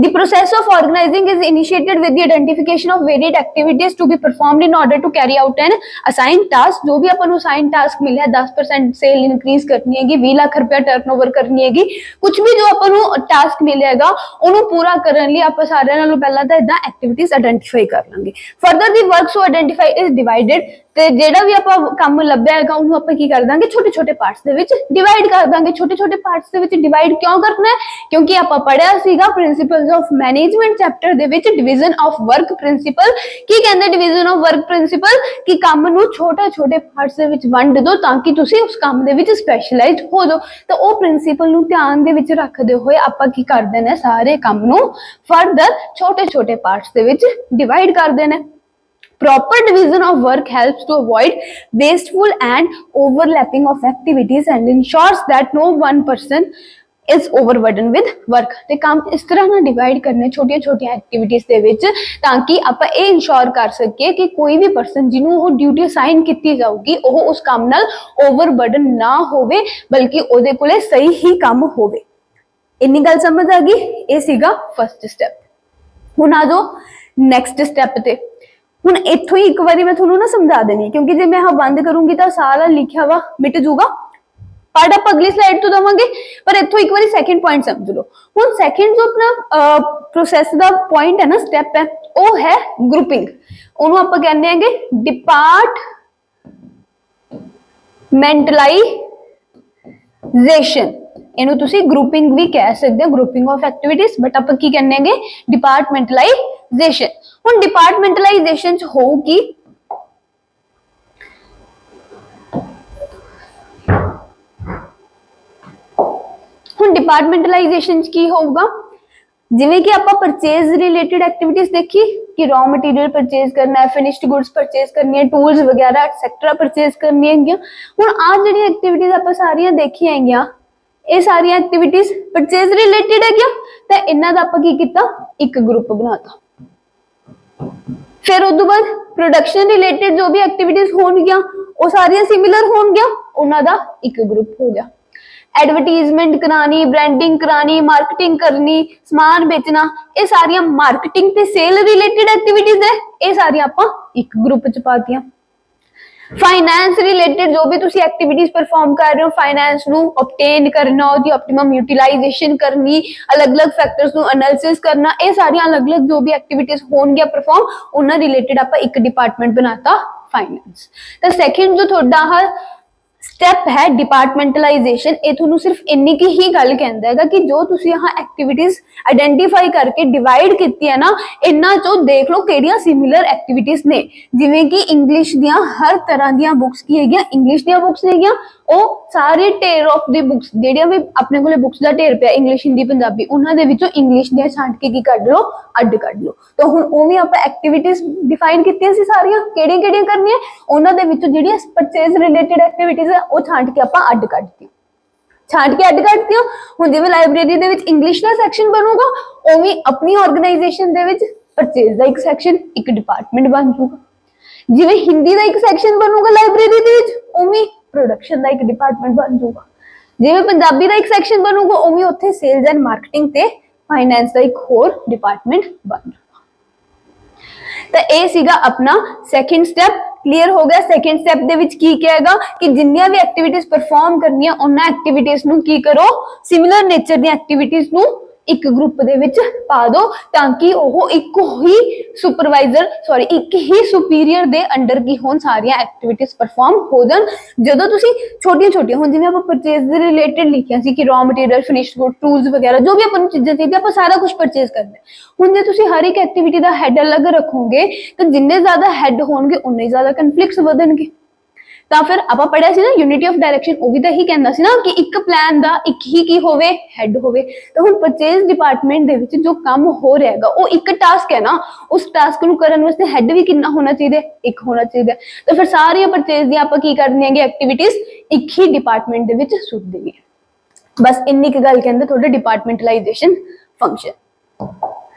The process of organizing is initiated with the identification of varied activities to be performed in order to carry out an assigned task. जो भी अपन ਨੂੰ assigned task ਮਿਲਿਆ 10% sale increase ਕਰਨੀ ਹੈਗੀ 20 ਲੱਖ ਰੁਪਇਆ turnover ਕਰਨੀ ਹੈਗੀ ਕੁਝ ਵੀ ਜੋ ਆਪਾਂ ਨੂੰ task ਮਿਲੇਗਾ ਉਹਨੂੰ ਪੂਰਾ ਕਰਨ ਲਈ ਆਪਾਂ ਸਾਰਿਆਂ ਨਾਲੋਂ ਪਹਿਲਾਂ ਤਾਂ ਇਦਾਂ activities identify ਕਰ ਲਾਂਗੇ further the work so identified is divided ਤੇ ਜਿਹੜਾ ਵੀ ਆਪਾਂ ਕੰਮ ਲੱਭਿਆ ਹੈਗਾ, ਉਹਨੂੰ ਆਪਾਂ ਕੀ ਕਰ ਦਾਂਗੇ? ਛੋਟੇ ਛੋਟੇ ਪਾਰਟਸ ਦੇ ਵਿੱਚ ਡਿਵਾਈਡ ਕਰ ਦਾਂਗੇ। ਛੋਟੇ ਛੋਟੇ ਪਾਰਟਸ ਦੇ ਵਿੱਚ ਡਿਵਾਈਡ ਕਿਉਂ ਕਰਨਾ ਹੈ? ਕਿਉਂਕਿ ਆਪਾਂ ਪੜਿਆ ਸੀਗਾ ਪ੍ਰਿੰਸੀਪਲਸ ਆਫ ਮੈਨੇਜਮੈਂਟ ਚੈਪਟਰ ਦੇ ਵਿੱਚ ਡਿਵੀਜ਼ਨ ਆਫ ਵਰਕ ਪ੍ਰਿੰਸੀਪਲ ਕੀ ਕਹਿੰਦੇ ਡਿਵੀਜ਼ਨ ਆਫ ਵਰਕ ਪ੍ਰਿੰਸੀਪਲ ਕਿ ਕੰਮ ਨੂੰ ਛੋਟੇ ਛੋਟੇ ਪਾਰਟਸ ਦੇ ਵਿੱਚ ਵੰਡ ਦਿਓ ਤਾਂ ਕਿ ਤੁਸੀਂ ਉਸ ਕੰਮ ਦੇ ਵਿੱਚ ਸਪੈਸ਼ਲਾਈਜ਼ਡ ਹੋ ਜਾਓ। ਤਾਂ ਉਹ ਪ੍ਰਿੰਸੀਪਲ ਨੂੰ ਧਿਆਨ ਦੇ ਵਿੱਚ ਰੱਖਦੇ ਹੋਏ ਆਪਾਂ ਕੀ ਕਰਦੇ ਨੇ ਸਾਰੇ ਕੰਮ ਨੂੰ ਫਰਦਰ ਛੋਟੇ ਛੋਟੇ ਪਾਰਟਸ ਦੇ ਵਿੱਚ ਡਿਵਾਈਡ ਕਰਦੇ ਨੇ proper division of work helps to avoid wasteful and overlapping of activities and ensures that no one person is overburdened with work. ਤੇ ਕੰਮ ਇਸ ਤਰ੍ਹਾਂ ਨਾਲ ਡਿਵਾਈਡ ਕਰਨੇ ਛੋਟੀਆਂ ਛੋਟੀਆਂ ਐਕਟੀਵਿਟੀਜ਼ ਦੇ ਵਿੱਚ ਤਾਂ ਕਿ ਆਪਾਂ ਇਹ ਇਨਸ਼ੋਰ ਕਰ ਸਕੀਏ ਕਿ ਕੋਈ ਵੀ ਪਰਸਨ ਜਿਹਨੂੰ ਉਹ ਡਿਊਟੀ ਅਸਾਈਨ ਕੀਤੀ ਜਾਊਗੀ, ਉਹ ਉਸ ਕੰਮ ਨਾਲ ਓਵਰਬਰਡਨ ਨਾ ਹੋਵੇ, ਬਲਕਿ ਉਹਦੇ ਕੋਲੇ ਸਹੀ ਹੀ ਕੰਮ ਹੋਵੇ। ਇੰਨੀ ਗੱਲ ਸਮਝ ਆ ਗਈ? ਇਹ ਸੀਗਾ ਫਸਟ ਸਟੈਪ ਹੁਣ ਆ ਜਾਓ ਨੈਕਸਟ ਸਟੈਪ ਤੇ। ਹੁਣ ਇੱਥੋਂ ਹੀ ਇੱਕ ਵਾਰੀ ਮੈਂ ਤੁਹਾਨੂੰ ਨਾ ਸਮਝਾ ਦੇਣੀ ਕਿਉਂਕਿ ਜੇ ਮੈਂ ਹਾਂ ਬੰਦ ਕਰੂੰਗੀ ਤਾਂ ਸਾਰਾ ਲਿਖਿਆ ਵਾ, ਮਿਟ ਜੂਗਾ ਪਾਰਟ ਆਪਾਂ ਅਗਲੀ ਸਲਾਈਡ ਤੋਂ ਦਵਾਂਗੇ, ਪਰ ਇੱਥੋਂ ਇੱਕ ਵਾਰੀ ਸੈਕਿੰਡ ਪੁਆਇੰਟ ਸਮਝ ਲਓ। ਹੁਣ ਸੈਕਿੰਡ ਜੋ ਆਪਣਾ ਪ੍ਰੋਸੈਸ ਦਾ ਪੁਆਇੰਟ ਹੈ ਨਾ ਸਟੈਪ ਹੈ, ਉਹ ਹੈ ਗਰੁੱਪਿੰਗ ਉਹਨੂੰ ਆਪਾਂ ਕਹਿੰਦੇ ਆਂਗੇ ਡਿਪਾਰਟ ਮੈਂਟਲਾਈਜੇਸ਼ਨ ਇਹਨੂੰ ਤੁਸੀਂ ਗਰੁੱਪਿੰਗ ਵੀ ਕਹਿ ਸਕਦੇ ਹੋ ਗਰੁੱਪਿੰਗ ਆਫ ਐਕਟੀਵਿਟੀਜ਼ ਬਟ ਆਪਾਂ ਕੀ ਕਹਿੰਦੇ ਆਂਗੇ ਡਿਪਾਰਟਮੈਂਟਲਾਈਜੇਸ਼ਨ ਹੁਣ ਡਿਪਾਰਟਮੈਂਟਲਾਈਜੇਸ਼ਨ ਚ ਹੋਊਗੀ। ਹੁਣ ਡਿਪਾਰਟਮੈਂਟਲਾਈਜੇਸ਼ਨ ਚ ਕੀ ਹੋਊਗਾ? ਜਿਵੇਂ ਕਿ ਆਪਾਂ ਪਰਚੇਜ਼ ਰਿਲੇਟਡ ਐਕਟੀਵਿਟੀਜ਼ ਦੇਖੀ, ਕਿ ਰॉ ਮਟੀਰੀਅਲ ਪਰਚੇਜ਼ ਕਰਨਾ ਹੈ ਫਿਨਿਸ਼ਡ ਗੁੱਡਸ ਪਰਚੇਜ਼ ਕਰਨੀ ਹੈ ਟੂਲਸ ਵਗੈਰਾ ਐਟਸੈਕਟਰਾ ਪਰਚੇਸ ਕਰਨੀ ਹੈਗੀਆਂ। ਹੁਣ ਆ ਜਿਹੜੀਆਂ ਐਕਟੀਵਿਟੀਜ਼ ਆਪਾਂ ਸਾਰੀਆਂ ਦੇਖੀਆਂ ਹੈਗੀਆਂ, ਇਹ ਸਾਰੀਆਂ ਐਕਟੀਵਿਟੀਜ਼ ਪਰਚੇਜ਼ ਰਿਲੇਟਡ ਹੈਗੀਆਂ, ਤਾਂ ਇਹਨਾਂ ਦਾ ਆਪਾਂ ਕੀ ਕੀਤਾ? ਇੱਕ ਗਰੁੱਪ ਬਣਾਤਾ। ਫਿਰ ਉਸ ਤੋਂ ਬਾਅਦ ਪ੍ਰੋਡਕਸ਼ਨ ਰਿਲੇਟਡ ਜੋ ਵੀ ਐਕਟੀਵਿਟੀਜ਼ ਹੋਣਗੀਆਂ, ਉਹ ਸਾਰੀਆਂ ਸਿਮਿਲਰ ਹੋਣਗੀਆਂ, ਉਹਨਾਂ ਦਾ ਇੱਕ ਗਰੁੱਪ ਹੋ ਗਿਆ। ਐਡਵਰਟਾਈਜ਼ਮੈਂਟ ਕਰਾਣੀ ਬ੍ਰਾਂਡਿੰਗ ਕਰਾਣੀ ਮਾਰਕੀਟਿੰਗ ਕਰਨੀ, ਸਮਾਨ ਵੇਚਣਾ, ਇਹ ਸਾਰੀਆਂ ਮਾਰਕੀਟਿੰਗ ਤੇ ਸੇਲ ਰਿਲੇਟਡ ਐਕਟੀਵਿਟੀਜ਼ ਹੈ, ਇਹ ਸਾਰੀਆਂ ਆਪਾਂ ਇੱਕ ਗਰੁੱਪ ਚ ਪਾਤੀਆਂ ਫਾਈਨੈਂਸ ਰਿਲੇਟਡ ਜੋ ਵੀ ਤੁਸੀਂ ਐਕਟੀਵਿਟੀਜ਼ ਪਰਫਾਰਮ ਕਰ ਰਹੇ ਹੋ ਫਾਈਨੈਂਸ ਨੂੰ ਆਬਟੇਨ ਕਰਨਾ, ਉਹਦੀ ਆਪਟੀਮਮ ਯੂਟਿਲਾਈਜੇਸ਼ਨ ਕਰਨੀ, ਅਲੱਗ-ਅਲੱਗ ਫੈਕਟਰਸ ਨੂੰ ਐਨਾਲਿਸਿਸ ਕਰਨਾ, ਇਹ ਸਾਰੀਆਂ ਅਲੱਗ-ਅਲੱਗ ਜੋ ਵੀ ਐਕਟੀਵਿਟੀਜ਼ ਹੋਣਗੀਆਂ ਪਰਫਾਰਮ ਉਹਨਾਂ ਰਿਲੇਟਡ ਆਪਾਂ ਇੱਕ ਡਿਪਾਰਟਮੈਂਟ ਬਣਾਤਾ ਫਾਈਨੈਂਸ ਤਾਂ ਸੈਕਿੰਡ ਜੋ ਤੁਹਾਡਾ ਹੈ ਸਟੈਪ ਹੈ ਡਿਪਾਰਟਮੈਂਟਲਾਈਜੇਸ਼ਨ ਇਹ ਤੁਹਾਨੂੰ ਸਿਰਫ ਇੰਨੀ ਕੀ ਹੀ ਗੱਲ ਕਹਿੰਦਾ ਹੈਗਾ ਕਿ ਜੋ ਤੁਸੀਂ ਆਹ ਐਕਟੀਵਿਟੀਜ਼ ਆਇਡੈਂਟੀਫਾਈ ਕਰਕੇ ਡਿਵਾਈਡ ਕੀਤੀ ਹੈ ਨਾ, ਇਹਨਾਂ ਚੋਂ ਦੇਖ ਲਓ ਕਿਹੜੀਆਂ ਸਿਮਿਲਰ ਐਕਟੀਵਿਟੀਜ਼ ਨੇ। ਜਿਵੇਂ ਕਿ ਇੰਗਲਿਸ਼ ਦੀਆਂ ਹਰ ਤਰ੍ਹਾਂ ਦੀਆਂ ਬੁੱਕਸ ਕੀ ਹੈਗੀਆਂ? ਇੰਗਲਿਸ਼ ਦੀਆਂ ਬੁੱਕਸ ਹੈਗੀਆਂ ਉਹ ਸਾਰੇ ਢੇਰ ਆਫ ਦੀ ਬੁੱਕਸ ਜਿਹੜੀਆਂ ਵੀ ਆਪਣੇ ਕੋਲੇ ਬੁੱਕਸ ਦਾ ਢੇਰ ਪਿਆ ਇੰਗਲਿਸ਼ ਹਿੰਦੀ ਪੰਜਾਬੀ ਉਹਨਾਂ ਦੇ ਵਿੱਚੋਂ ਇੰਗਲਿਸ਼ ਦੀਆਂ ਛਾਂਟ ਕੇ ਕੀ ਕੱਢ ਲਓ? ਅੱਡ ਕੱਢ ਲਓ। ਤਾਂ ਹੁਣ ਉਹ ਵੀ ਆਪਾਂ ਐਕਟੀਵਿਟੀਜ਼ ਡਿਫਾਈਨ ਕੀਤੀਆਂ ਸੀ ਸਾਰੀਆਂ ਕਿਹੜੀਆਂ ਕਿਹੜੀਆਂ ਕਰਨੀਆਂ? ਉਹਨਾਂ ਦੇ ਵਿੱਚੋਂ ਜਿਹੜੀਆਂ ਪਰਚੇਸ ਰਿਲੇਟਡ ਐਕਟੀਵਿਟੀਜ਼ ਹੈ ਉਹ ਛਾਂਟ ਕੇ ਆਪਾਂ ਅੱਡ ਕੱਢਤੀਆਂ ਛਾਂਟ ਕੇ ਅੱਡ ਕੱਢਤੀਆਂ ਹੁਣ ਜਿਵੇਂ ਲਾਇਬ੍ਰੇਰੀ ਦੇ ਵਿੱਚ ਇੰਗਲਿਸ਼ ਦਾ ਸੈਕਸ਼ਨ ਬਣੂਗਾ ਉਵੇਂ ਆਪਣੀ ਆਰਗੇਨਾਈਜੇਸ਼ਨ ਦੇ ਵਿੱਚ ਪਰਚੇਜ਼ ਦਾ ਇੱਕ ਸੈਕਸ਼ਨ ਇੱਕ ਡਿਪਾਰਟਮੈਂਟ ਬਣ ਜੂਗਾ ਜਿਵੇਂ ਹਿੰਦੀ ਦਾ ਇੱਕ ਸੈਕਸ਼ਨ ਬਣੂਗਾ ਲਾਇਬ੍ਰੇਰੀ ਦੇ ਵਿੱਚ ਉਵੇਂ ਪ੍ਰੋਡਕਸ਼ਨ ਦਾ ਇੱਕ ਡਿਪਾਰਟਮੈਂਟ ਬਣ ਜਾਊਗਾ। ਜਿਵੇਂ ਪੰਜਾਬੀ ਦਾ ਇੱਕ ਸੈਕਸ਼ਨ ਬਣੂਗਾ, ਉਵੇਂ ਉੱਥੇ ਸੇਲਸ ਐਂਡ ਮਾਰਕੀਟਿੰਗ ਤੇ ਫਾਈਨੈਂਸ ਦਾ ਇੱਕ ਹੋਰ ਡਿਪਾਰਟਮੈਂਟ ਬਣ ਤਾਂ ਇਹ ਸੀਗਾ ਆਪਣਾ ਸੈਕਿੰਡ ਸਟੈਪ ਕਲੀਅਰ ਹੋ ਗਿਆ ਸੈਕਿੰਡ ਸਟੈਪ ਦੇ ਵਿੱਚ ਕੀ ਕਹੇਗਾ ਕਿ ਜਿੰਨੀਆਂ ਵੀ ਐਕਟੀਵਿਟੀਜ਼ ਪਰਫਾਰਮ ਕਰਨੀਆਂ, ਉਹਨਾਂ ਐਕਟੀਵਿਟੀਜ਼ ਨੂੰ ਕੀ ਕਰੋ? ਸਿਮਿਲਰ ਨੇਚਰ ਦੀਆਂ ਐਕਟੀਵਿਟੀਜ਼ ਨੂੰ ਇੱਕ ਗਰੁੱਪ ਦੇ ਵਿੱਚ ਪਾ ਦਿਓ ਤਾਂ ਕਿ ਉਹ ਇੱਕ ਹੀ ਸੁਪਰਵਾਈਜ਼ਰ ਸੌਰੀ ਇੱਕ ਹੀ ਸੁਪੀਰੀਅਰ ਦੇ ਅੰਡਰ ਕੀ ਹੋਣ, ਸਾਰੀਆਂ ਐਕਟੀਵਿਟੀਜ਼ ਪਰਫਾਰਮ ਹੋ ਜਾਣ ਜਦੋਂ ਤੁਸੀਂ ਛੋਟੀਆਂ ਛੋਟੀਆਂ ਹੁਣ, ਜਿਵੇਂ ਆਪਾਂ ਪਰਚੇਸ ਦੇ ਰਿਲੇਟਡ ਲਿਖਿਆ ਸੀ ਕਿ raw material finished good tools ਵਗੈਰਾ, ਜੋ ਵੀ ਆਪਾਂ ਨੂੰ ਚੀਜ਼ਾਂ ਚਾਹੀਦੀਆਂ, ਆਪਾਂ ਸਾਰਾ ਕੁਝ ਪਰਚੇਸ ਕਰਨਾ ਹੈ। ਹੁਣ ਜੇ ਤੁਸੀਂ ਹਰ ਇੱਕ ਐਕਟੀਵਿਟੀ ਦਾ ਹੈਡ ਅਲੱਗ ਰੱਖੋਗੇ, ਤਾਂ ਜਿੰਨੇ ਜ਼ਿਆਦਾ ਹੈਡ ਹੋਣਗੇ, ਉਨੇ ਜ਼ਿਆਦਾ ਕਨਫਲਿਕਟਸ ਵਧਣਗੇ ਤਾਂ ਫਿਰ ਆਪਾਂ ਪੜਿਆ ਸੀ ਨਾ ਯੂਨਿਟੀ ਆਫ ਡਾਇਰੈਕਸ਼ਨ ਉਹ ਵੀ ਤਾਂ ਇਹੀ ਕਹਿੰਦਾ ਸੀ ਨਾ ਕਿ ਇੱਕ ਪਲਾਨ ਦਾ ਇੱਕ ਹੀ ਕੀ ਹੋਵੇ ਹੈਡ ਹੋਵੇ। ਤਾਂ ਹੁਣ ਪਰਚੇਸ ਡਿਪਾਰਟਮੈਂਟ ਦੇ ਵਿੱਚ ਜੋ ਕੰਮ ਹੋ ਰਿਹਾ ਹੈਗਾ, ਉਹ ਇੱਕ ਟਾਸਕ ਹੈ ਨਾ, ਉਸ ਟਾਸਕ ਨੂੰ ਕਰਨ ਵਾਸਤੇ ਹੈਡ ਵੀ ਕਿੰਨਾ ਹੋਣਾ ਚਾਹੀਦਾ ਇੱਕ ਹੋਣਾ ਚਾਹੀਦਾ ਤਾਂ ਫਿਰ ਸਾਰੀਆਂ ਪਰਚੇਸ ਦੀਆਂ ਆਪਾਂ ਕੀ ਕਰਨੀਆਂ ਹੈਗੇ ਐਕਟੀਵਿਟੀਜ਼ ਇੱਕ ਹੀ ਡਿਪਾਰਟਮੈਂਟ ਦੇ ਵਿੱਚ ਸੁੱਟ ਦੇਣੀ ਬਸ ਇੰਨੀ ਕੁ ਗੱਲ ਕਹਿੰਦੇ ਤੁਹਾਡੇ departmentalisation function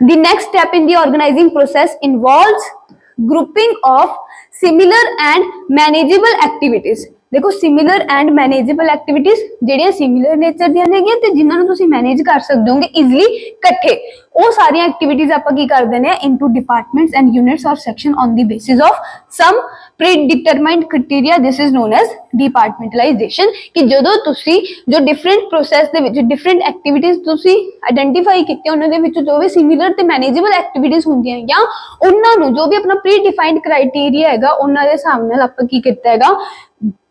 The next step in the organizing process involves grouping of similar and manageable activities. ਦੇਖੋ ਸਿਮਿਲਰ ਐਂਡ ਮੈਨੇਜੇਬਲ ਐਕਟੀਵਿਟੀਜ਼ ਜਿਹੜੀਆਂ ਸਿਮਿਲਰ ਨੇਚਰ ਦੀਆਂ ਨੇਗੀਆਂ ਤੇ ਜਿਨ੍ਹਾਂ ਨੂੰ ਤੁਸੀਂ ਮੈਨੇਜ ਕਰ ਸਕਦੇ ਹੋਗੇ ਈਜ਼ੀਲੀ ਇਕੱਠੇ ਉਹ ਸਾਰੀਆਂ ਐਕਟੀਵਿਟੀਜ਼ ਆਪਾਂ ਕੀ ਕਰ ਦਿੰਦੇ ਆ into departments and units or section on the basis of some predetermined criteria, this is known as departmentalization, ਕਿ ਜਦੋਂ ਤੁਸੀਂ ਜੋ ਡਿਫਰੈਂਟ ਪ੍ਰੋਸੈਸ ਦੇ ਵਿੱਚ ਡਿਫਰੈਂਟ ਐਕਟੀਵਿਟੀਜ਼ ਤੁਸੀਂ ਆਇਡੈਂਟੀਫਾਈ ਕੀਤੀਆਂ ਉਹਨਾਂ ਦੇ ਵਿੱਚ, ਜੋ ਵੀ ਸਿਮਿਲਰ ਤੇ ਮੈਨੇਜੇਬਲ ਐਕਟੀਵਿਟੀਜ਼ ਹੁੰਦੀਆਂ ਜਾਂ ਉਹਨਾਂ ਨੂੰ ਜੋ ਵੀ ਆਪਣਾ ਪ੍ਰੀ ਕ੍ਰਾਈਟੇਰੀਆ ਹੈਗਾ, ਉਹਨਾਂ ਦੇ ਹਿਸਾਬ ਨਾਲ ਆਪਾਂ ਕੀ ਕੀਤਾ ਹੈਗਾ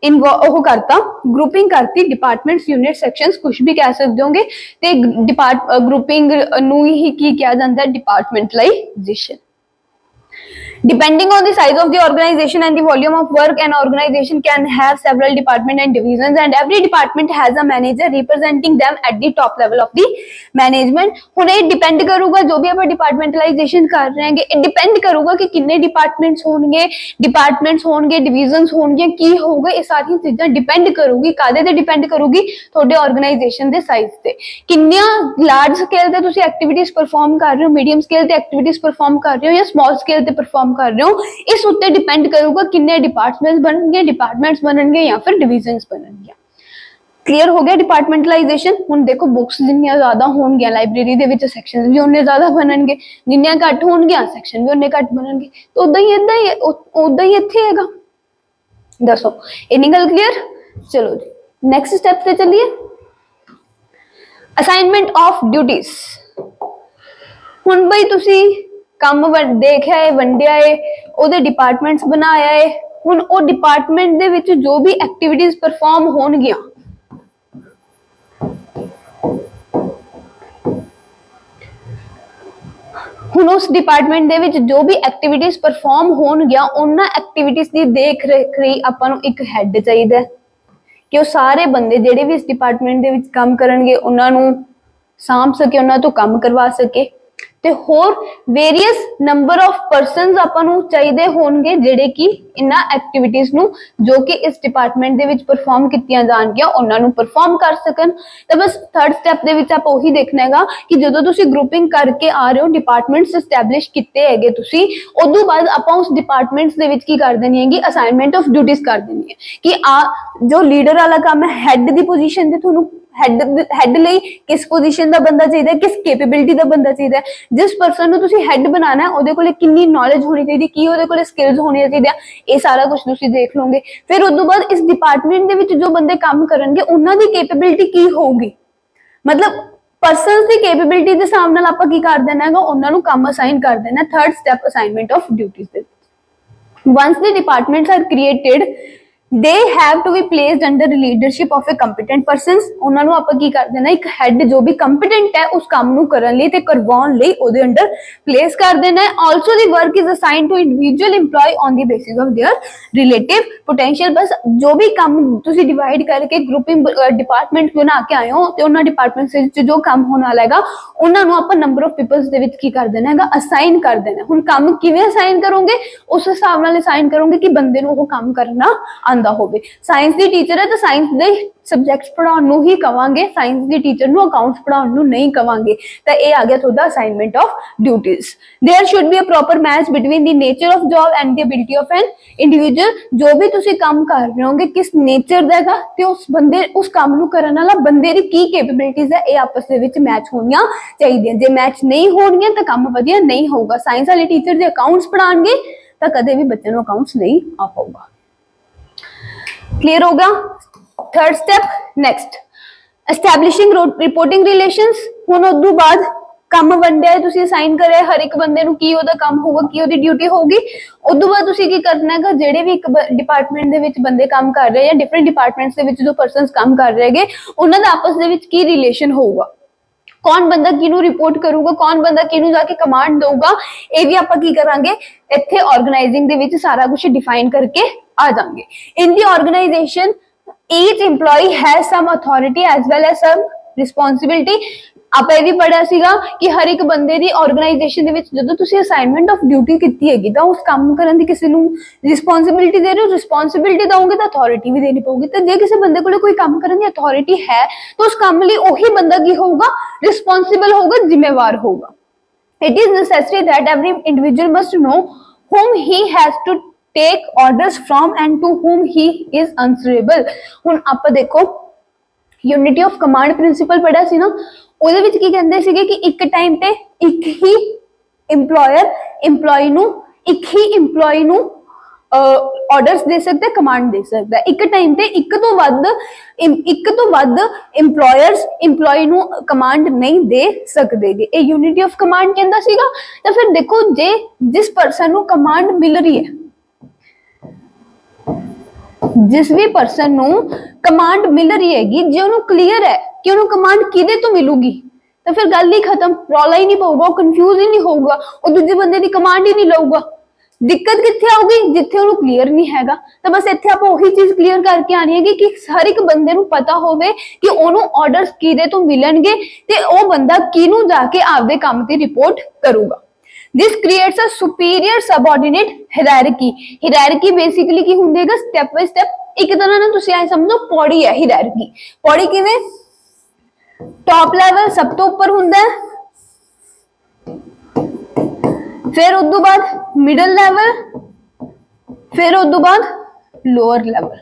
ਇਨ ਉਹ ਕਰਤਾ ਗਰੁੱਪਿੰਗ ਕਰਤੀ ਡਿਪਾਰਟਮੈਂਟਸ ਯੂਨਿਟ ਸੈਕਸ਼ਨਸ ਕੁਝ ਵੀ ਕਹਿ ਸਕਦੇ ਹੋਗੇ, ਤੇ ਡਿਪਾਰਟ ਗਰੁੱਪਿੰਗ ਨੂੰ ਹੀ ਕੀ ਕਿਹਾ ਜਾਂਦਾ ਹੈ departmentalisation Depending on the size of the organization and the volume of work, an organization can have several departments and divisions, and every department has a manager representing them at the top level of the management. ਹੁਣ ਇਹ depend ਕਰੂਗਾ ਜੋ ਵੀ ਆਪਾਂ departmentalization ਕਰ ਰਹੇ ਹਾਂਗੇ ਇਹ depend ਕਰੂਗਾ ਕਿ ਕਿੰਨੇ departments ਹੋਣਗੇ departments ਹੋਣਗੇ divisions ਹੋਣਗੀਆਂ ਕੀ ਹੋਊਗਾ ਇਹ ਸਾਰੀਆਂ ਚੀਜ਼ਾਂ depend ਕਰੂਗੀ ਕਾਦੇ ਤੇ depend ਕਰੂਗੀ ਤੁਹਾਡੇ organization ਦੇ size ਤੇ ਕਿੰਨੀਆਂ large scale ਤੇ ਤੁਸੀਂ activities perform ਕਰ ਰਹੇ ਹੋ medium scale ਤੇ activities perform ਕਰ ਰਹੇ ਹੋ ਜਾਂ small scale ਤੇ perform ਕਰ ਰਹੇ ਹੋ, ਇਸ ਉੱਤੇ ਡਿਪੈਂਡ ਕਰੂਗਾ ਕਿੰਨੇ ਡਿਪਾਰਟਮੈਂਟਸ ਬਣਨਗੇ ਡਿਪਾਰਟਮੈਂਟਸ ਬਣਨਗੇ ਜਾਂ ਫਿਰ ਡਿਵੀਜ਼ਨਸ ਬਣਨਗੀਆਂ। ਕਲੀਅਰ ਹੋ ਗਿਆ ਡਿਪਾਰਟਮੈਂਟਲਾਈਜੇਸ਼ਨ ਹੁਣ ਦੇਖੋ ਬੁੱਕਸ ਜਿੰਨੀਆਂ ਜ਼ਿਆਦਾ ਹੋਣਗੀਆਂ ਲਾਇਬ੍ਰੇਰੀ ਦੇ ਵਿੱਚ ਸੈਕਸ਼ਨਸ ਵੀ ਉਹਨੇ ਜ਼ਿਆਦਾ ਬਣਨਗੇ, ਜਿੰਨੀਆਂ ਘੱਟ ਹੋਣਗੀਆਂ ਸੈਕਸ਼ਨ ਵੀ ਉਹਨੇ ਘੱਟ ਬਣਨਗੇ। ਤਾਂ ਉਦਾਂ ਹੀ ਇਦਾਂ ਹੀ ਉਦਾਂ ਹੀ ਇੱਥੇ ਹੈਗਾ। ਦੱਸੋ, ਇੰਨੀ ਗੱਲ ਕਲੀਅਰ ਚਲੋ ਜੀ ਨੈਕਸਟ ਸਟੈਪ ਤੇ ਚੱਲੀਏ। ਅਸਾਈਨਮੈਂਟ ਆਫ ਡਿਊਟੀਆਂ ਹੁਣ ਬਈ ਤੁਸੀਂ ਕੰਮ ਵੰ- ਦੇਖਿਆ ਏ, ਵੰਡਿਆ ਏ, ਉਹਦੇ ਡਿਪਾਰਟਮੈਂਟਸ ਬਣਾਇਆ ਹੈ ਹੁਣ ਉਹ ਡਿਪਾਰਟਮੈਂਟ ਦੇ ਵਿੱਚ ਜੋ ਵੀ ਐਕਟੀਵਿਟੀਜ਼ ਪਰਫਾਰਮ ਹੋਣਗੀਆਂ। ਹੁਣ ਉਸ ਡਿਪਾਰਟਮੈਂਟ ਦੇ ਵਿੱਚ ਜੋ ਵੀ ਐਕਟੀਵਿਟੀਜ਼ ਪਰਫਾਰਮ ਹੋਣਗੀਆਂ, ਉਹਨਾਂ ਐਕਟੀਵਿਟੀਜ਼ ਦੀ ਦੇਖ ਰੇਖ ਲਈ ਆਪਾਂ ਨੂੰ ਇੱਕ ਹੈੱਡ ਚਾਹੀਦਾ ਹੈ ਕਿ ਉਹ ਸਾਰੇ ਬੰਦੇ ਜਿਹੜੇ ਵੀ ਇਸ ਡਿਪਾਰਟਮੈਂਟ ਦੇ ਵਿੱਚ ਕੰਮ ਕਰਨਗੇ, ਉਹਨਾਂ ਨੂੰ ਸਾਂਭ ਸਕੇ, ਉਹਨਾਂ ਤੋਂ ਕੰਮ ਕਰਵਾ ਸਕੇ। ਤੇ ਹੋਰ ਵੇਰੀਅਸ ਨੰਬਰ ਆਫ ਪਰਸਨਸ ਆਪਾਂ ਨੂੰ ਚਾਹੀਦੇ ਹੋਣਗੇ ਜਿਹੜੇ ਕਿ ਇਹਨਾਂ ਐਕਟੀਵਿਟੀਜ਼ ਨੂੰ ਜੋ ਕਿ ਇਸ ਡਿਪਾਰਟਮੈਂਟ ਦੇ ਵਿੱਚ ਪਰਫਾਰਮ ਕੀਤੀਆਂ ਜਾਣਗੀਆਂ, ਉਹਨਾਂ ਨੂੰ ਪਰਫਾਰਮ ਕਰ ਸਕਣ। ਤਾਂ ਬਸ ਥਰਡ ਸਟੈਪ ਦੇ ਵਿੱਚ ਆਪਾਂ ਉਹੀ ਦੇਖਣਾ ਹੈਗਾ ਕਿ ਜਦੋਂ ਤੁਸੀਂ ਗਰੁੱਪਿੰਗ ਕਰਕੇ ਆ ਰਹੇ ਹੋ ਡਿਪਾਰਟਮੈਂਟਸ ਐਸਟੈਬਲਿਸ਼ ਕੀਤੇ ਹੈਗੇ ਤੁਸੀਂ, ਉਦੋਂ ਬਾਅਦ ਆਪਾਂ ਉਸ ਡਿਪਾਰਟਮੈਂਟਸ ਦੇ ਵਿੱਚ ਕੀ ਕਰ ਦੇਣੀ ਹੈਗੀ ਅਸਾਈਨਮੈਂਟ ਆਫ ਡਿਊਟੀਆਂ ਕਰ ਦੇਣੀ ਹੈ। ਕਿ ਆ, ਜੋ ਲੀਡਰ ਵਾਲਾ ਕੰਮ ਹੈ ਹੈੱਡ ਦੀ ਪੋਜੀਸ਼ਨ ਤੇ ਤੁਹਾਨੂੰ ਹੈਡ ਹੈਡ ਲਈ ਕਿਸ ਪੋਜੀਸ਼ਨ ਦਾ ਬੰਦਾ ਚਾਹੀਦਾ ਕਿਸ ਕੈਪੇਬਿਲਿਟੀ ਦਾ ਬੰਦਾ ਚਾਹੀਦਾ ਜਿਸ ਪਰਸਨ ਨੂੰ ਤੁਸੀਂ ਹੈਡ ਬਣਾਉਣਾ ਉਹਦੇ ਕੋਲੇ ਕਿੰਨੀ ਨੌਲੇਜ ਹੋਣੀ ਚਾਹੀਦੀ ਕੀ ਉਹਦੇ ਕੋਲੇ ਸਕਿੱਲਸ ਹੋਣੀਆਂ ਚਾਹੀਦੀਆਂ ਇਹ ਸਾਰਾ ਕੁਝ ਤੁਸੀਂ ਦੇਖ ਲਓਗੇ। ਫਿਰ ਉਸ ਤੋਂ ਬਾਅਦ ਇਸ ਡਿਪਾਰਟਮੈਂਟ ਦੇ ਵਿੱਚ ਜੋ ਬੰਦੇ ਕੰਮ ਕਰਨਗੇ, ਉਹਨਾਂ ਦੀ ਕੈਪੇਬਿਲਿਟੀ ਕੀ ਹੋਊਗੀ? ਮਤਲਬ ਪਰਸਨਸ ਦੀ ਕੈਪੇਬਿਲਿਟੀ ਦੇ ਹਿਸਾਬ ਨਾਲ ਆਪਾਂ ਕੀ ਕਰ ਦੇਣਾ ਹੈਗਾ, ਉਹਨਾਂ ਨੂੰ ਕੰਮ ਅਸਾਈਨ ਕਰ ਦੇਣਾ third step assignment of duties ਦੇ once the departments are created they have to be placed under the leadership of a competent persons ਉਹਨਾਂ ਨੂੰ ਆਪਾਂ ਕੀ ਕਰ ਦੇਣਾ ਇੱਕ ਹੈਡ ਜੋ ਵੀ ਕੰਪੀਟੈਂਟ ਹੈ ਉਸ ਕੰਮ ਨੂੰ ਕਰਨ ਲਈ ਤੇ ਕਰਵਾਉਣ ਲਈ ਉਹਦੇ ਅੰਡਰ ਪਲੇਸ ਕਰ ਦੇਣਾ ਹੈ also the work is assigned to individual EMPLOYE on the basis of their relative potential ਬਸ ਜੋ ਵੀ ਕੰਮ ਤੁਸੀਂ ਡਿਵਾਈਡ ਕਰਕੇ ਗਰੁੱਪਿੰਗ ਡਿਪਾਰਟਮੈਂਟ ਬਣਾ ਕੇ ਆਏ ਹੋ ਤੇ ਉਹਨਾਂ ਡਿਪਾਰਟਮੈਂਟਸ ਵਿੱਚ ਜੋ ਕੰਮ ਹੋਣ ਵਾਲਾ ਹੈਗਾ ਉਹਨਾਂ ਨੂੰ ਆਪਾਂ ਨੰਬਰ ਆਫ ਪੀਪਲਸ ਦੇ ਵਿੱਚ ਕੀ ਕਰ ਦੇਣਾ ਹੈਗਾ ਅਸਾਈਨ ਕਰ ਦੇਣਾ ਹੁਣ ਕੰਮ ਕਿਵੇਂ ਅਸਾਈਨ ਕਰੋਗੇ ਉਸ ਹਿਸਾਬ ਨਾਲ ਅਸਾਈਨ ਕਰੋਗੇ ਕਿ ਬੰਦੇ ਨੂੰ ਉਹ ਕੰਮ ਕਰਨਾ ਆਂਦਾ ਹੋਵੇ ਸਾਇੰਸ ਦੀ ਟੀਚਰ ਹੈ ਤਾਂ ਸਾਇੰਸ ਦੇ ਸਬਜੈਕਟਸ ਪੜਾਉਣ ਨੂੰ ਹੀ ਕਵਾਂਗੇ ਸਾਇੰਸ ਦੀ ਟੀਚਰ ਨੂੰ ਅਕਾਊਂਟਸ ਪੜਾਉਣ ਨੂੰ ਨਹੀਂ ਕਵਾਂਗੇ ਤਾਂ ਇਹ ਆ ਗਿਆ ਤੁਹਾਡਾ assignment of duties there should be a proper match between the nature of job and the ability of an individual ਜੋ ਵੀ ਤੁਸੀਂ ਕੰਮ ਕਰ ਰਹੇ ਹੋਗੇ ਕਿਸ ਨੇਚਰ ਦਾ ਹੈਗਾ ਤੇ ਉਸ ਬੰਦੇ ਉਸ ਕੰਮ ਨੂੰ ਕਰਨ ਵਾਲਾ ਬੰਦੇ ਦੀ ਕੀ ਕੈਪੇਬਿਲਿਟੀਜ਼ ਹੈ ਇਹ ਆਪਸ ਦੇ ਵਿੱਚ ਮੈਚ ਹੋਣੀਆਂ ਚਾਹੀਦੀਆਂ ਜੇ ਮੈਚ ਨਹੀਂ ਹੋਣਗੀਆਂ ਤਾਂ ਕੰਮ ਵਧੀਆ ਨਹੀਂ ਹੋਊਗਾ ਸਾਇੰਸ ਵਾਲੇ ਟੀਚਰ ਜੇ ਅਕਾਊਂਟਸ ਪੜਾਣਗੇ ਤਾਂ ਕਦੇ ਵੀ ਬੱਚੇ ਨੂੰ ਅਕਾਊਂਟਸ ਨਹੀਂ ਆ ਪਾਊਗਾ क्लियर होगा third step next establishing reporting relations ਹੁਣ ਉਦੋਂ ਬਾਅਦ ਕੰਮ ਵੰਡਿਆ ਹੈ, ਤੁਸੀਂ ਅਸਾਈਨ ਕਰਿਆ ਹੈ, ਹਰ ਇੱਕ ਬੰਦੇ ਨੂੰ ਕੀ ਉਹਦਾ ਕੰਮ ਹੋਊਗਾ ਕੀ ਉਹਦੀ ਡਿਊਟੀ ਹੋਊਗੀ ਉਦੋਂ ਬਾਅਦ ਤੁਸੀਂ ਕੀ ਕਰਨਾ ਹੈਗਾ ਜਿਹੜੇ ਵੀ ਇੱਕ ਡਿਪਾਰਟਮੈਂਟ ਦੇ ਵਿੱਚ ਬੰਦੇ ਕੰਮ ਕਰ ਰਹੇ ਜਾਂ ਡਿਫਰੈਂਟ ਡਿਪਾਰਟਮੈਂਟਸ ਦੇ ਵਿੱਚ ਜੋ ਪਰਸਨਸ ਕੰਮ ਕਰ ਰਹੇਗੇ ਉਹਨਾਂ ਦਾ ਆਪਸ ਦੇ ਵਿੱਚ ਕੀ ਰਿਲੇਸ਼ਨ ਹੋਊਗਾ ਕੌਣ ਬੰਦਾ ਕਿਹਨੂੰ ਰਿਪੋਰਟ ਕਰੂਗਾ ਕੌਣ ਬੰਦਾ ਕਿਹਨੂੰ ਜਾ ਕੇ ਕਮਾਂਡ ਦਊਗਾ ਇਹ ਵੀ ਆਪਾਂ ਕੀ ਕਰਾਂਗੇ ਇੱਥੇ ਆਰਗੇਨਾਈਜ਼ਿੰਗ ਦੇ ਵਿੱਚ ਸਾਰਾ ਕੁਝ ਡਿਫਾਈਨ ਕਰਕੇ ਆ ਜਾਾਂਗੇ in the organisation each employee has some authority as well as some responsibility ਆਪਾਂ ਇਹ ਵੀ ਪੜਿਆ ਸੀਗਾ ਕਿ ਹਰ ਇੱਕ ਬੰਦੇ ਦੀ ਆਰਗੇਨਾਈਜੇਸ਼ਨ ਦੇ ਵਿੱਚ ਜਦੋਂ ਤੁਸੀਂ ਅਸਾਈਨਮੈਂਟ ਆਫ ਡਿਊਟੀ ਕੀਤੀ ਹੈਗੀ ਤਾਂ ਉਸ ਕੰਮ ਕਰਨ ਦੀ ਕਿਸੇ ਨੂੰ ਰਿਸਪੌਂਸਿਬਿਲਟੀ ਦੇ ਰਹੇ ਹੋ ਰਿਸਪੌਂਸਿਬਿਲਟੀ ਦੋਗੇ ਤਾਂ ਅਥਾਰਟੀ ਵੀ ਦੇਣੀ ਪਊਗੀ ਤੇ ਜੇ ਕਿਸੇ ਬੰਦੇ ਕੋਲ ਕੋਈ ਕੰਮ ਕਰਨ ਦੀ ਅਥਾਰਟੀ ਹੈ ਤਾਂ ਉਸ ਕੰਮ ਲਈ ਉਹੀ ਬੰਦਾ ਕੀ ਹੋਊਗਾ ਰਿਸਪੌਂਸਿਬਲ ਹੋਊਗਾ ਜ਼ਿੰਮੇਵਾਰ ਹੋਊਗਾ it is necessary that every individual must know whom he has to take orders from and to whom he is answerable. ਹੁਣ ਆਪਾਂ ਦੇਖੋ ਯੂਨਿਟੀ ਆਫ ਕਮਾਂਡ ਪ੍ਰਿੰਸੀਪਲ ਪੜਿਆ ਸੀ ਨਾ, ਉਹਦੇ ਵਿੱਚ ਕੀ ਕਹਿੰਦੇ ਸੀਗੇ ਕਿ ਇੱਕ ਟਾਈਮ ਤੇ ਇੱਕ ਹੀ EMPLOYER, EMPLOYEE ਨੂੰ, ਇੱਕ ਹੀ EMPLOYEE ਨੂੰ ਆਰਡਰਸ ਦੇ ਸਕਦਾ ਕਮਾਂਡ ਦੇ ਸਕਦਾ। ਇੱਕ ਟਾਈਮ ਤੇ ਇੱਕ ਤੋਂ ਵੱਧ ਇੱਕ ਤੋਂ ਵੱਧ EMPLOYERS, EMPLOYEE ਨੂੰ ਕਮਾਂਡ ਨਹੀਂ ਦੇ ਸਕਦੇਗੇ। ਇਹ ਯੂਨਿਟੀ ਆਫ ਕਮਾਂਡ ਕਹਿੰਦਾ ਸੀਗਾ। ਤਾਂ ਫਿਰ ਦੇਖੋ, ਜੇ ਜਿਸ ਪਰਸਨ ਨੂੰ ਕਮਾਂਡ ਮਿਲ ਰਹੀ ਹੈ ਜਿਸ ਵੀ ਪਰਸਨ ਨੂੰ ਕਮਾਂਡ ਮਿਲ ਰਹੀ ਹੈਗੀ, ਜੇ ਉਹਨੂੰ ਕਲੀਅਰ ਹੈ ਕਿ ਉਹਨੂੰ ਕਮਾਂਡ ਕਿਹਦੇ ਤੋਂ ਮਿਲੂਗੀ, ਤਾਂ ਫਿਰ ਗੱਲ ਹੀ ਖਤਮ, ਰੌਲਾ ਹੀ ਨਹੀਂ ਪਊਗਾ, ਉਹ ਕਨਫਿਊਜ਼ ਹੀ ਨਹੀਂ ਹੋਊਗਾ, ਉਹ ਦੂਜੇ ਬੰਦੇ ਦੀ ਕਮਾਂਡ ਹੀ ਨਹੀਂ ਲਊਗਾ। ਦਿੱਕਤ ਕਿੱਥੇ ਆਊਗੀ? ਜਿੱਥੇ ਉਹਨੂੰ ਕਲੀਅਰ ਨਹੀਂ ਹੈਗਾ। ਤਾਂ ਬਸ ਇੱਥੇ ਆਪਾਂ ਉਹੀ ਚੀਜ਼ ਕਲੀਅਰ ਕਰਕੇ ਆਣੀ ਹੈਗੀ ਕਿ ਹਰ ਇੱਕ ਬੰਦੇ ਨੂੰ ਪਤਾ ਹੋਵੇ ਕਿ ਉਹਨੂੰ ਆਰਡਰਸ ਕਿਹਦੇ ਤੋਂ ਮਿਲਣਗੇ ਤੇ ਉਹ ਬੰਦਾ ਕਿਹਨੂੰ ਜਾ ਕੇ ਆਪਦੇ ਕੰਮ ਤੇ ਰਿਪੋਰਟ ਕਰੂਗਾ। This creates a superior subordinate hierarchy. Hierarchy basically ਕੀ ਹੁੰਦੀ ਹੈਗਾ ਸਟੈਪ ਬਾਈ ਸਟੈਪ ਇੱਕ ਤਰ੍ਹਾਂ ਨਾਲ ਤੁਸੀਂ ਐ ਸਮਝੋ ਪੌੜੀ ਹੈ hierarchy ਪੌੜੀ ਕਿਵੇਂ ਟਾਪ ਲੈਵਲ ਸਭ ਤੋਂ ਉੱਪਰ ਹੁੰਦਾ ਹੈ ਫਿਰ ਉਸ ਤੋਂ ਬਾਅਦ ਮਿਡਲ ਲੈਵਲ ਫਿਰ ਉਸ ਤੋਂ ਬਾਅਦ ਲੋਅਰ ਲੈਵਲ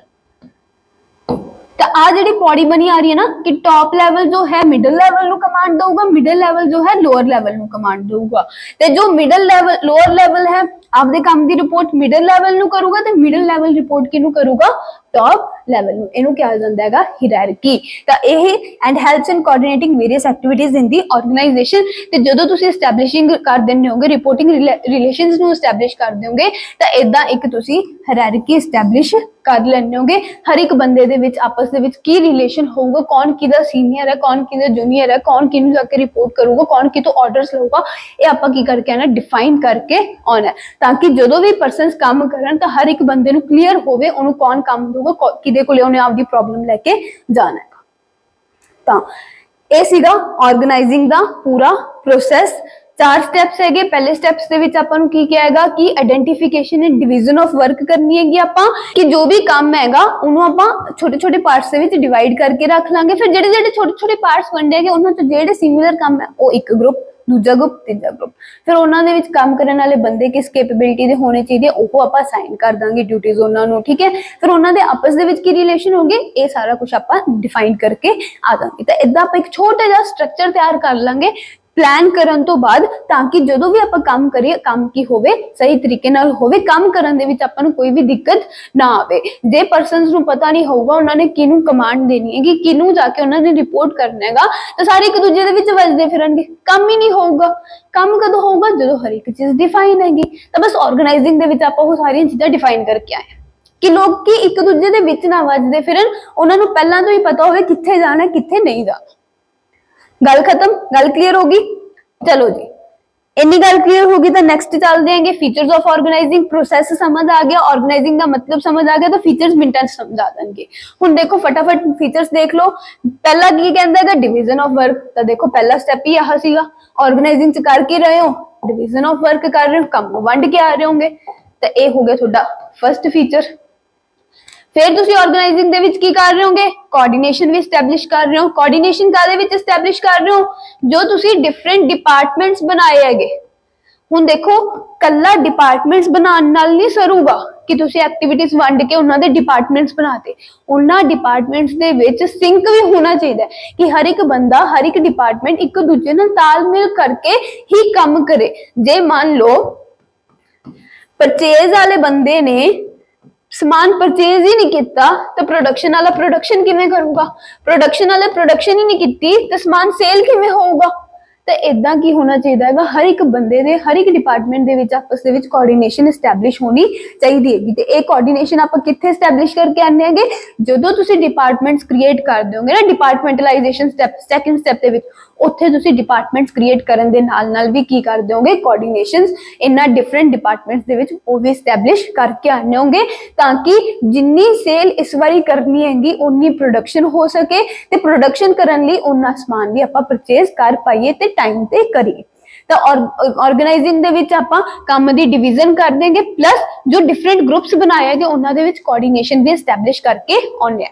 ਤਾਂ ਆ ਜਿਹੜੀ ਪੌੜੀ ਬਣੀ ਆ ਰਹੀ ਹੈ ਨਾ, ਕਿ ਟਾਪ ਲੈਵਲ ਜੋ ਹੈ ਮਿਡਲ ਲੈਵਲ ਨੂੰ ਕਮਾਂਡ ਦਊਗਾ ਮਿਡਲ ਲੈਵਲ ਜੋ ਹੈ ਲੋਅਰ ਲੈਵਲ ਨੂੰ ਕਮਾਂਡ ਦਊਗਾ। ਤੇ ਜੋ ਮਿਡਲ ਲੈਵਲ ਲੋਅਰ ਲੈਵਲ ਹੈ ਆਪਦੇ ਕੰਮ ਦੀ ਰਿਪੋਰਟ ਮਿਡਲ ਲੈਵਲ ਨੂੰ ਕਰੂਗਾ ਤੇ ਮਿਡਲ ਲੈਵਲ ਰਿਪੋਰਟ ਕਿਹਨੂੰ ਕਰੂਗਾ? ਟਾਪ ਲੈਵਲ ਨੂੰ। ਇਹਨੂੰ ਕਿਹਾ ਜਾਂਦਾ ਹੈਗਾ ਹਿਰਾਰਕੀ ਤਾਂ ਇਹ and helps in coordinating various activities in the organisation ਤੇ ਜਦੋਂ ਤੁਸੀਂ ਐਸਟੈਬਲਿਸ਼ਿੰਗ ਕਰ ਦਿੰਦੇ ਹੋਗੇ ਰਿਪੋਰਟਿੰਗ ਰਿਲੇਸ਼ਨਸ ਨੂੰ ਐਸਟੈਬਲਿਸ਼ ਕਰ ਦਿਓਗੇ, ਤਾਂ ਇਦਾਂ ਇੱਕ ਤੁਸੀਂ ਹਾਇਰਾਰਕੀ ਐਸਟੈਬਲਿਸ਼ ਕਰ ਲੈਂਦੇ ਹਰ ਇੱਕ ਬੰਦੇ ਦੇ ਵਿੱਚ, ਆਪਸ ਦੇ ਵਿੱਚ ਕੀ ਰਿਲੇਸ਼ਨ ਹੋਊਗਾ, ਕੌਣ ਕਿਹਦਾ ਸੀਨੀਅਰ ਹੈ, ਕੌਣ ਕਿਹਦਾ ਜੂਨੀਅਰ ਹੈ, ਕੌਣ ਕਿਹਨੂੰ ਜਾ ਕੇ ਰਿਪੋਰਟ ਕਰੂਗਾ, ਕੌਣ ਕਿਤੋਂ ਆਰਡਰਸ ਲਊਗਾ, ਇਹ ਆਪਾਂ ਕੀ ਕਰਕੇ ਆਣਾ ਡਿਫਾਈਨ ਕਰਕੇ ਆਉਣਾ ਤਾਂ ਕਿ ਜਦੋਂ ਵੀ ਪਰਸਨਸ ਕੰਮ ਕਰਨ ਤਾਂ ਹਰ ਇੱਕ ਬੰਦੇ ਨੂੰ ਕਲੀਅਰ ਹੋਵੇ ਉਹਨੂੰ ਕੌਣ ਕੰਮ ਦਊਗਾ ਕਿਹਦੇ ਕੋਲੇ ਉਹਨੇ ਆਪਦੀ ਪ੍ਰੋਬਲਮ ਲੈ ਕੇ ਜਾਣਾ ਹੈ ਤਾਂ ਇਹ ਸੀਗਾ ਆਰਗੇਨਾਈਜ਼ਿੰਗ ਦਾ ਪੂਰਾ ਪ੍ਰੋਸੈਸ ਚਾਰ ਸਟੈਪਸ ਹੈਗੇ। ਪਹਿਲੇ ਸਟੈਪਸ ਦੇ ਵਿੱਚ ਆਪਾਂ ਨੂੰ ਕੀ ਕਿਹਾ ਹੈਗਾ ਕਿ identification and division of work ਕਰਨੀ ਹੈਗੀ ਆਪਾਂ, ਕਿ ਜੋ ਵੀ ਕੰਮ ਹੈਗਾ ਉਹਨੂੰ ਆਪਾਂ ਛੋਟੇ ਛੋਟੇ ਪਾਰਟਸ ਦੇ ਵਿੱਚ ਡਿਵਾਈਡ ਕਰਕੇ ਰੱਖ ਲਾਂਗੇ। ਫਿਰ ਜਿਹੜੇ ਜਿਹੜੇ ਛੋਟੇ ਛੋਟੇ ਪਾਰਟਸ ਵੰਡੇ ਹੈਗੇ, ਉਹਨਾਂ ਤੋਂ ਜਿਹੜੇ ਸਿਮਿਲਰ ਕੰਮ ਹੈ, ਉਹ ਇੱਕ ਗਰੁੱਪ ਦੂਜਾ ਗਰੁੱਪ ਤੀਜਾ ਗਰੁੱਪ ਫਿਰ ਉਹਨਾਂ ਦੇ ਵਿੱਚ ਕੰਮ ਕਰਨ ਵਾਲੇ ਬੰਦੇ ਕਿਸ ਕੈਪੇਬਿਲਿਟੀ ਦੇ ਹੋਣੇ ਚਾਹੀਦੇ ਆ, ਉਹ ਆਪਾਂ ਸਾਈਨ ਕਰ ਦਾਂਗੇ ਡਿਊਟੀਆਂ ਉਹਨਾਂ ਨੂੰ ਠੀਕ ਹੈ? ਫਿਰ ਉਹਨਾਂ ਦੇ ਆਪਸ ਦੇ ਵਿੱਚ ਕੀ ਰਿਲੇਸ਼ਨ ਹੋਣਗੇ? ਇਹ ਸਾਰਾ ਕੁਝ ਆਪਾਂ ਡਿਫਾਈਨ ਕਰਕੇ ਆ ਦਾਂਗੇ। ਤਾਂ ਇਦਾਂ ਆਪਾਂ ਇੱਕ ਛੋਟਾ ਜਿਹਾ ਸਟਰਕਚਰ ਤਿਆਰ ਕਰ ਲਾਂਗੇ ਪਲਾਨ ਕਰਨ ਤੋਂ ਬਾਅਦ ਤਾਂ ਕਿ ਜਦੋਂ ਵੀ ਆਪਾਂ ਕੰਮ ਕਰੀਏ, ਕੰਮ ਕੀ ਹੋਵੇ, ਸਹੀ ਤਰੀਕੇ ਨਾਲ ਹੋਵੇ, ਕੰਮ ਕਰਨ ਦੇ ਵਿੱਚ ਆਪਾਂ ਨੂੰ ਕੋਈ ਵੀ ਦਿੱਕਤ ਨਾ ਆਵੇ। ਜੇ ਪਰਸਨਸ ਨੂੰ ਪਤਾ ਨਹੀਂ ਹੋਊਗਾ, ਉਹਨਾਂ ਨੇ ਕਿਹਨੂੰ ਕਮਾਂਡ ਦੇਣੀ ਹੈ ਕਿ ਕਿਹਨੂੰ ਜਾ ਕੇ ਉਹਨਾਂ ਨੇ ਰਿਪੋਰਟ ਕਰਨਾ ਹੈਗਾ, ਤਾਂ ਸਾਰੇ ਇੱਕ ਦੂਜੇ ਦੇ ਵਿੱਚ ਵੱਜਦੇ ਫਿਰਨਗੇ। ਕੰਮ ਹੀ ਨਹੀਂ ਹੋਊਗਾ। ਕੰਮ ਕਦੋਂ ਹੋਊਗਾ? ਜਦੋਂ ਹਰ ਇੱਕ ਚੀਜ਼ ਡਿਫਾਈਨ ਹੈਗੀ। ਤਾਂ ਬਸ ਆਰਗੇਨਾਈਜ਼ਿੰਗ ਦੇ ਵਿੱਚ ਆਪਾਂ ਉਹ ਸਾਰੀਆਂ ਚੀਜ਼ਾਂ ਡਿਫਾਈਨ ਕਰਕੇ ਆਏ ਕਿ ਲੋਕ ਕੀ ਇੱਕ ਦੂਜੇ ਦੇ ਵਿੱਚ ਨਾ ਵੱਜਦੇ ਫਿਰਨ, ਉਹਨਾਂ ਨੂੰ ਪਹਿਲਾਂ ਤੋਂ ਹੀ ਪਤਾ ਹੋਵੇ ਕਿੱਥੇ ਜਾਣਾ, ਕਿੱਥੇ ਨਹੀਂ ਜਾਣਾ। ਗੱਲ ਖਤਮ ਗੱਲ ਕਲੀਅਰ ਹੋਗੀ ਚਲੋ ਜੀ ਇੰਨੀ ਗੱਲ ਕਲੀਅਰ ਹੋਗੀ ਤਾਂ ਨੈਕਸਟ ਚੱਲਦੇ ਆਂਗੇ ਫੀਚਰਸ ਆਫ ਆਰਗੇਨਾਈਜ਼ਿੰਗ ਪ੍ਰੋਸੈਸ ਸਮਝ ਆ ਗਿਆ ਆਰਗੇਨਾਈਜ਼ਿੰਗ ਦਾ ਮਤਲਬ ਸਮਝ ਆ ਗਿਆ ਤਾਂ ਫੀਚਰਸ ਮਿੰਟਾਂ 'ਚ ਸਮਝ ਆ ਜਾਣਗੇ ਹੁਣ ਦੇਖੋ ਫਟਾਫਟ ਫੀਚਰਸ ਦੇਖ ਲਓ ਪਹਿਲਾ ਕੀ ਕਹਿੰਦਾ ਹੈਗਾ ਡਿਵੀਜ਼ਨ ਆਫ ਵਰਕ ਤਾਂ ਦੇਖੋ ਪਹਿਲਾ ਸਟੈਪ ਹੀ ਆਹ ਸੀਗਾ ਆਰਗੇਨਾਈਜ਼ਿੰਗ 'ਚ ਕਰ ਕੀ ਰਹੇ ਹੋ ਡਿਵੀਜ਼ਨ ਆਫ ਵਰਕ ਕਰ ਰਹੇ ਹੋ ਕੰਮ ਨੂੰ ਵੰਡ ਕੇ ਆ ਰਹੇ ਹੋਗੇ ਤਾਂ ਇਹ ਹੋ ਗਿਆ ਤੁਹਾਡਾ ਫਰਸਟ ਫੀਚਰ ਫਿਰ ਤੁਸੀਂ ਆਰਗੇਨਾਈਜ਼ਿੰਗ ਦੇ ਵਿੱਚ ਕੀ ਕਰ ਰਹੇ ਹੋਗੇ? ਕੋਆਰਡੀਨੇਸ਼ਨ ਵੀ ਐਸਟੈਬਲਿਸ਼ ਕਰ ਰਹੇ ਹੋ। ਕੋਆਰਡੀਨੇਸ਼ਨ ਕਾਦੇ ਵਿੱਚ ਐਸਟੈਬਲਿਸ਼ ਕਰ ਰਹੇ ਹੋ? ਜੋ ਤੁਸੀਂ ਡਿਫਰੈਂਟ ਡਿਪਾਰਟਮੈਂਟਸ ਬਣਾਏ ਹੈਗੇ। ਹੁਣ ਦੇਖੋ ਕੱਲਾ ਡਿਪਾਰਟਮੈਂਟਸ ਬਣਾਉਣ ਨਾਲ ਨਹੀਂ ਸਰੂਗਾ ਕਿ ਤੁਸੀਂ ਐਕਟੀਵਿਟੀਜ਼ ਵੰਡ ਕੇ ਉਹਨਾਂ ਦੇ ਡਿਪਾਰਟਮੈਂਟਸ ਬਣਾਤੇ। ਉਹਨਾਂ ਡਿਪਾਰਟਮੈਂਟਸ ਦੇ ਵਿੱਚ ਸਿੰਕ ਵੀ ਹੋਣਾ ਚਾਹੀਦਾ ਕਿ ਹਰ ਇੱਕ ਬੰਦਾ, ਹਰ ਇੱਕ ਡਿਪਾਰਟਮੈਂਟ ਇੱਕ ਦੂਜੇ ਨਾਲ ਤਾਲਮੇਲ ਕਰਕੇ ਹੀ ਕੰਮ ਕਰੇ। ਜੇ ਮੰਨ ਲਓ, ਪਰਚੇਜ਼ ਵਾਲੇ ਬੰਦੇ ਨੇ ਸਮਾਨ ਪਰਚੇਜ਼ ਹੀ ਨਹੀਂ ਕੀਤਾ, ਤਾਂ ਪ੍ਰੋਡਕਸ਼ਨ ਵਾਲਾ ਪ੍ਰੋਡਕਸ਼ਨ ਕਿਵੇਂ ਕਰੂਗਾ? ਪ੍ਰੋਡਕਸ਼ਨ ਵਾਲਾ ਪ੍ਰੋਡਕਸ਼ਨ ਹੀ ਨਹੀਂ ਕੀਤੀ, ਤਾਂ ਸਮਾਨ ਸੇਲ ਕਿਵੇਂ ਹੋਊਗਾ? ਤਾਂ ਇਦਾਂ ਕੀ ਹੋਣਾ ਚਾਹੀਦਾ ਹੈਗਾ? ਹਰ ਇੱਕ ਬੰਦੇ ਦੇ, ਹਰ ਇੱਕ ਡਿਪਾਰਟਮੈਂਟ ਦੇ ਵਿੱਚ ਆਪਸ ਦੇ ਵਿੱਚ ਕੋਆਰਡੀਨੇਸ਼ਨ ਐਸਟੈਬਲਿਸ਼ ਹੋਣੀ ਚਾਹੀਦੀ ਹੈਗੀ। ਤੇ ਇਹ ਕੋਆਰਡੀਨੇਸ਼ਨ ਆਪਾਂ ਕਿੱਥੇ ਐਸਟੈਬਲਿਸ਼ ਕਰਕੇ ਆਨੇ ਹੈਗੇ? ਜਦੋਂ ਤੁਸੀਂ ਡਿਪਾਰਟਮੈਂਟਸ ਕ੍ਰੀਏਟ ਕਰ ਦਿਓਗੇ ਨਾ ਡਿਪਾਰਟਮੈਂਟਲਾਈਜੇਸ਼ਨ ਸਟੈਪ ਸੈਕੰਡ ਸਟੈਪ ਦੇ ਵਿੱਚ ਉੱਥੇ ਤੁਸੀਂ ਡਿਪਾਰਟਮੈਂਟਸ ਕ੍ਰੀਏਟ ਕਰਨ ਦੇ ਨਾਲ ਨਾਲ ਵੀ ਕੀ ਕਰ ਦਿਓਗੇ? ਕੋਆਰਡੀਨੇਸ਼ਨਸ ਇਨ੍ਹਾਂ ਡਿਫਰੈਂਟ ਡਿਪਾਰਟਮੈਂਟਸ ਦੇ ਵਿੱਚ ਉਹ ਵੀ ਐਸਟੈਬਲਿਸ਼ ਕਰਕੇ ਆਨੇ ਹੋਗੇ ਤਾਂ ਕਿ ਜਿੰਨੀ ਸੇਲ ਇਸ ਵਾਰੀ ਕਰਨੀ ਹੈਗੀ ਉਨੀ ਪ੍ਰੋਡਕਸ਼ਨ ਹੋ ਸਕੇ ਤੇ ਪ੍ਰੋਡਕਸ਼ਨ ਕਰਨ ਲਈ ਉਹਨਾਂ ਸਮਾਨ ਵੀ ਆਪਾਂ ਪਰਚੇਸ ਕਰ ਪਾਈਏ ਤੇ ਟਾਈਮ ਤੇ ਕਰੀਏ। ਤਾਂ ਆਰਗੇਨਾਈਜ਼ਿੰਗ ਦੇ ਵਿੱਚ ਆਪਾਂ ਕੰਮ ਦੀ ਡਿਵੀਜ਼ਨ ਕਰ ਦੇਂਗੇ ਪਲੱਸ ਜੋ ਡਿਫਰੈਂਟ ਗਰੁੱਪਸ ਬਣਾਏ ਗਏ ਉਹਨਾਂ ਦੇ ਵਿੱਚ ਕੋਆਰਡੀਨੇਸ਼ਨ ਵੀ ਐਸਟੈਬਲਿਸ਼ ਕਰਕੇ ਆਉਂਦੇ ਆ।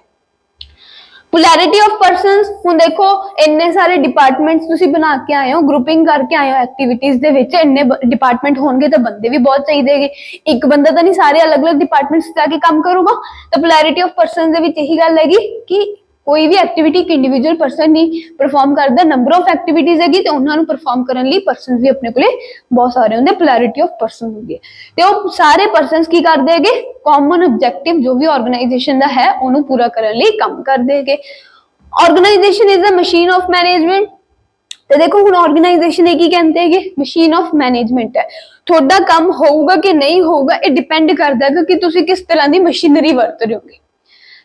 ਪੋਲੈਰਿਟੀ ਆਫ ਪਰਸਨਸ ਹੁਣ ਦੇਖੋ, ਇੰਨੇ ਸਾਰੇ ਡਿਪਾਰਟਮੈਂਟਸ ਤੁਸੀਂ ਬਣਾ ਕੇ ਆਏ ਹੋ ਗਰੁੱਪਿੰਗ ਕਰਕੇ ਆਏ ਹੋ ਐਕਟੀਵਿਟੀਜ਼ ਦੇ ਵਿੱਚ ਇੰਨੇ ਡਿਪਾਰਟਮੈਂਟ ਹੋਣਗੇ ਤਾਂ ਬੰਦੇ ਵੀ ਬਹੁਤ ਚਾਹੀਦੇ ਹੈਗੇ। ਇੱਕ ਬੰਦਾ ਤਾਂ ਨਹੀਂ, ਸਾਰੇ ਅਲੱਗ-ਅਲੱਗ ਡਿਪਾਰਟਮੈਂਟਸ ਜਾ ਕੇ ਕੰਮ ਕਰੂਗਾ। ਤਾਂ ਪੋਲੈਰਿਟੀ ਆਫ ਪਰਸਨਸ ਦੇ ਵਿੱਚ ਇਹੀ ਗੱਲ ਹੈਗੀ ਕਿ ਕੋਈ ਵੀ ਐਕਟੀਵਿਟੀ ਇੱਕ ਇੰਡੀਵਿਜੂਅਲ ਪਰਸਨ ਨਹੀਂ ਪਰਫਾਰਮ ਕਰਦਾ ਨੰਬਰ ਆਫ ਐਕਟੀਵਿਟੀਜ਼ ਹੈਗੀ ਤੇ ਉਹਨਾਂ ਨੂੰ ਪਰਫਾਰਮ ਕਰਨ ਲਈ ਪਰਸਨਸ ਵੀ ਆਪਣੇ ਕੋਲੇ ਬਹੁਤ ਸਾਰੇ ਹੁੰਦੇ ਪਲੈਰਿਟੀ ਆਫ ਪਰਸਨ ਹੁੰਦੀ ਹੈ। ਤੇ ਉਹ ਸਾਰੇ ਪਰਸਨਸ ਕੀ ਕਰਦੇ ਹੈਗੇ? ਕਾਮਨ ਆਬਜੈਕਟਿਵ ਜੋ ਵੀ ਆਰਗੇਨਾਈਜੇਸ਼ਨ ਦਾ ਹੈ, ਉਹਨੂੰ ਪੂਰਾ ਕਰਨ ਲਈ ਕੰਮ ਕਰਦੇ ਹੈਗੇ। Organisation is a machine of management ਤੇ ਦੇਖੋ ਹੁਣ ਆਰਗੇਨਾਈਜੇਸ਼ਨ ਇਹ ਕੀ ਕਹਿੰਦੇ ਹੈਗੇ? ਮਸ਼ੀਨ ਆਫ ਮੈਨੇਜਮੈਂਟ ਹੈ। ਤੁਹਾਡਾ ਕੰਮ ਹੋਊਗਾ ਕਿ ਨਹੀਂ ਹੋਊਗਾ, ਇਹ ਡਿਪੈਂਡ ਕਰਦਾ ਹੈ ਕਿ ਤੁਸੀਂ ਕਿਸ ਤਰ੍ਹਾਂ ਦੀ ਮਸ਼ੀਨਰੀ ਵਰਤ ਰਹੇ ਹੋਗੇ।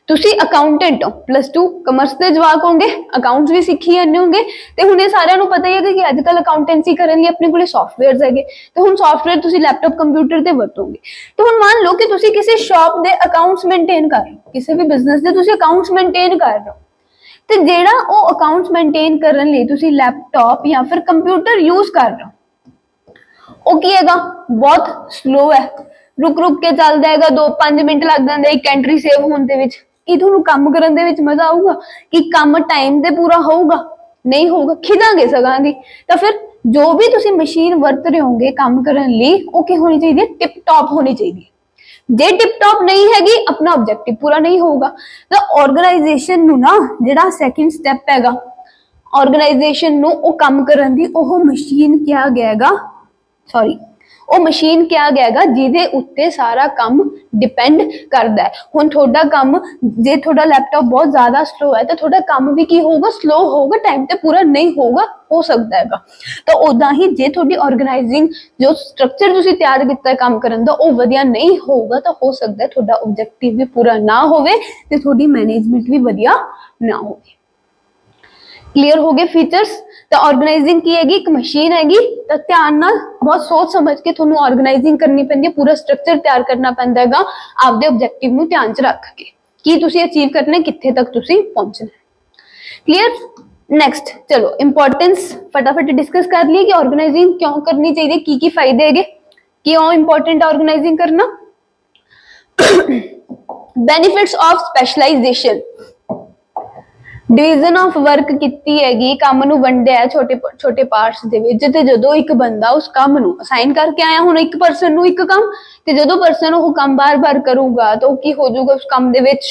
ਤੁਸੀਂ ਅਕਾਊਂਟੈਂਟ ਹੋ ਪਲੱਸ 2 ਕਮਰਸ ਦੇ ਜਵਾਕ ਹੋਗੇ ਅਕਾਊਂਟਸ ਵੀ ਸਿੱਖੀ ਜਾਂਦੇ ਹੋਗੇ ਤੇ ਹੁਣ ਇਹ ਸਾਰਿਆਂ ਨੂੰ ਪਤਾ ਹੀ ਹੈ ਕਿ ਅੱਜ ਕੱਲ ਅਕਾਊਂਟੈਂਸੀ ਕਰਨ ਲਈ ਆਪਣੇ ਕੋਲੇ ਸੌਫਟਵੇਅਰਸ ਹੈਗੇ, ਤੇ ਹੁਣ ਸੌਫਟਵੇਅਰ ਤੁਸੀਂ ਲੈਪਟਾਪ ਕੰਪਿਊਟਰ ਤੇ ਵਰਤੋਗੇ। ਤੇ ਹੁਣ ਮੰਨ ਲਓ ਕਿ ਤੁਸੀਂ ਕਿਸੇ ਸ਼ਾਪ ਦੇ ਅਕਾਊਂਟਸ ਮੇਨਟੇਨ ਕਰ ਰਹੇ ਹੋ, ਕਿਸੇ ਵੀ ਬਿਜ਼ਨਸ ਦੇ ਤੁਸੀਂ ਅਕਾਊਂਟਸ ਮੇਨਟੇਨ ਕਰ ਰਹੇ ਹੋ, ਤੇ ਜਿਹੜਾ ਉਹ ਅਕਾਊਂਟਸ ਮੇਨਟੇਨ ਕਰਨ ਲਈ ਤੁਸੀਂ ਲੈਪਟਾਪ ਜਾਂ ਫਿਰ ਕੰਪਿਊਟਰ ਯੂਜ਼ ਕਰ ਰਹੇ ਹੋ, ਉਹ ਕੀ ਹੈਗਾ? ਬਹੁਤ ਸਲੋ ਹੈ। ਰੁਕ ਰੁਕ ਕੇ ਚੱਲਦਾ ਹੈਗਾ 2-5 ਮਿੰਟ ਲੱਗ ਜਾਂਦੇ, ਇੱਕ ਐਂਟਰੀ ਸੇਵ ਹੋਣ ਦੇ ਵਿੱਚ। ਕੀ ਤੁਹਾਨੂੰ ਕੰਮ ਕਰਨ ਦੇ ਵਿੱਚ ਮਜ਼ਾ ਆਊਗਾ? ਕਿ ਕੰਮ ਟਾਈਮ ਤੇ ਪੂਰਾ ਹੋਊਗਾ? ਨਹੀਂ ਹੋਊਗਾ, ਖਿਦਾਂਗੇ ਸਗਾਂ ਤਾਂ ਫਿਰ ਜੋ ਵੀ ਤੁਸੀਂ ਮਸ਼ੀਨ ਵਰਤ ਰਹੇ ਹੋਗੇ ਕੰਮ ਕਰਨ ਲਈ, ਉਹ ਕੀ ਹੋਣੀ ਚਾਹੀਦੀ ਹੈ? ਟਿਪ ਟਾਪ ਹੋਣੀ ਚਾਹੀਦੀ ਹੈ। ਜੇ ਟਿਪ ਟਾਪ ਨਹੀਂ ਹੈਗੀ, ਆਪਣਾ ਆਬਜੈਕਟਿਵ ਪੂਰਾ ਨਹੀਂ ਹੋਊਗਾ। ਤਾਂ ਆਰਗੇਨਾਈਜੇਸ਼ਨ ਨੂੰ ਨਾ, ਜਿਹੜਾ ਸੈਕਿੰਡ ਸਟੈਪ ਹੈਗਾ ਆਰਗੇਨਾਈਜੇਸ਼ਨ ਨੂੰ ਉਹ ਕੰਮ ਕਰਨ ਦੀ ਉਹ ਮਸ਼ੀਨ ਕਿਹਾ ਗਿਆ ਹੈਗਾ ਸੌਰੀ ਉਹ ਮਸ਼ੀਨ ਕਿਹਾ ਗਿਆ ਜਿਹਦੇ ਉੱਤੇ ਸਾਰਾ ਕੰਮ ਡਿਪੈਂਡ ਕਰਦਾ ਹੈ। ਹੁਣ ਤੁਹਾਡਾ ਕੰਮ, ਜੇ ਤੁਹਾਡਾ ਲੈਪਟਾਪ ਬਹੁਤ ਜ਼ਿਆਦਾ ਸਲੋ ਹੈ, ਤਾਂ ਤੁਹਾਡਾ ਕੰਮ ਵੀ ਕੀ ਹੋਊਗਾ? ਸਲੋ ਹੋਊਗਾ ਟਾਈਮ ਤੇ ਪੂਰਾ ਨਹੀਂ ਹੋਊਗਾ, ਹੋ ਸਕਦਾ ਹੈਗਾ। ਤਾਂ ਉਦਾਂ ਹੀ ਜੇ ਤੁਹਾਡੀ ਆਰਗੇਨਾਈਜ਼ਿੰਗ ਜੋ ਸਟਰਕਚਰ ਤੁਸੀਂ ਤਿਆਰ ਕੀਤਾ ਕੰਮ ਕਰਨ ਦਾ, ਉਹ ਵਧੀਆ ਨਹੀਂ ਹੋਊਗਾ, ਤਾਂ ਹੋ ਸਕਦਾ ਤੁਹਾਡਾ ਆਬਜੈਕਟਿਵ ਵੀ ਪੂਰਾ ਨਾ ਹੋਵੇ ਤੇ ਤੁਹਾਡੀ ਮੈਨੇਜਮੈਂਟ ਵੀ ਵਧੀਆ ਨਾ ਹੋਵੇ। ਕਲੀਅਰ ਹੋ ਗਏ ਫੀਚਰਸ ਤਾਂ ਆਰਗੇਨਾਈਜ਼ਿੰਗ ਕੀ ਹੈਗੀ? ਇੱਕ ਮਸ਼ੀਨ ਹੈਗੀ, ਤਾਂ ਧਿਆਨ ਨਾਲ ਬਹੁਤ ਸੋਚ ਸਮਝ ਕੇ ਤੁਹਾਨੂੰ ਆਰਗੇਨਾਈਜ਼ਿੰਗ ਕਰਨੀ ਪੈਂਦੀ ਹੈ, ਪੂਰਾ ਸਟਰਕਚਰ ਤਿਆਰ ਕਰਨਾ ਪੈਂਦਾ ਹੈਗਾ, ਆਪਦੇ ਆਬਜੈਕਟਿਵ ਨੂੰ ਧਿਆਨ 'ਚ ਰੱਖ ਕੇ। ਕੀ ਤੁਸੀਂ ਅਚੀਵ ਕਰਨਾ ਕਿੱਥੇ ਤੱਕ ਤੁਸੀਂ ਪਹੁੰਚਣਾ ਕਲੀਅਰ ਨੈਕਸਟ ਚਲੋ ਇੰਪੋਰਟੈਂਸ ਫਟਾਫਟ ਡਿਸਕਸ ਕਰ ਲਈਏ ਕਿ ਆਰਗੇਨਾਈਜ਼ਿੰਗ ਕਿਉਂ ਕਰਨੀ ਚਾਹੀਦੀ ਕੀ ਕੀ ਫਾਇਦੇ ਹੈਗੇ, ਕਿਉਂ ਇੰਪੋਰਟੈਂਟ ਆਰਗੇਨਾਈਜ਼ਿੰਗ ਕਰਨਾ। Benefits of specialisation division of work ਕੀਤੀ ਹੈਗੀ, ਕੰਮ ਨੂੰ ਵੰਡਿਆ ਛੋਟੇ ਛੋਟੇ ਪਾਰਟਸ ਦੇ ਵਿੱਚ ਤੇ ਜਦੋਂ ਇੱਕ ਬੰਦਾ ਉਸ ਕੰਮ ਨੂੰ ਅਸਾਈਨ ਕਰਕੇ ਆਇਆ, ਹੁਣ ਇੱਕ ਪਰਸਨ ਨੂੰ ਇੱਕ ਕੰਮ ਤੇ ਜਦੋਂ ਪਰਸਨ ਉਹ ਕੰਮ ਬਾਰ-ਬਾਰ ਕਰੂਗਾ ਤਾਂ ਉਹ ਕੀ ਹੋ ਜਾਊਗਾ ਉਸ ਕੰਮ ਦੇ ਵਿੱਚ?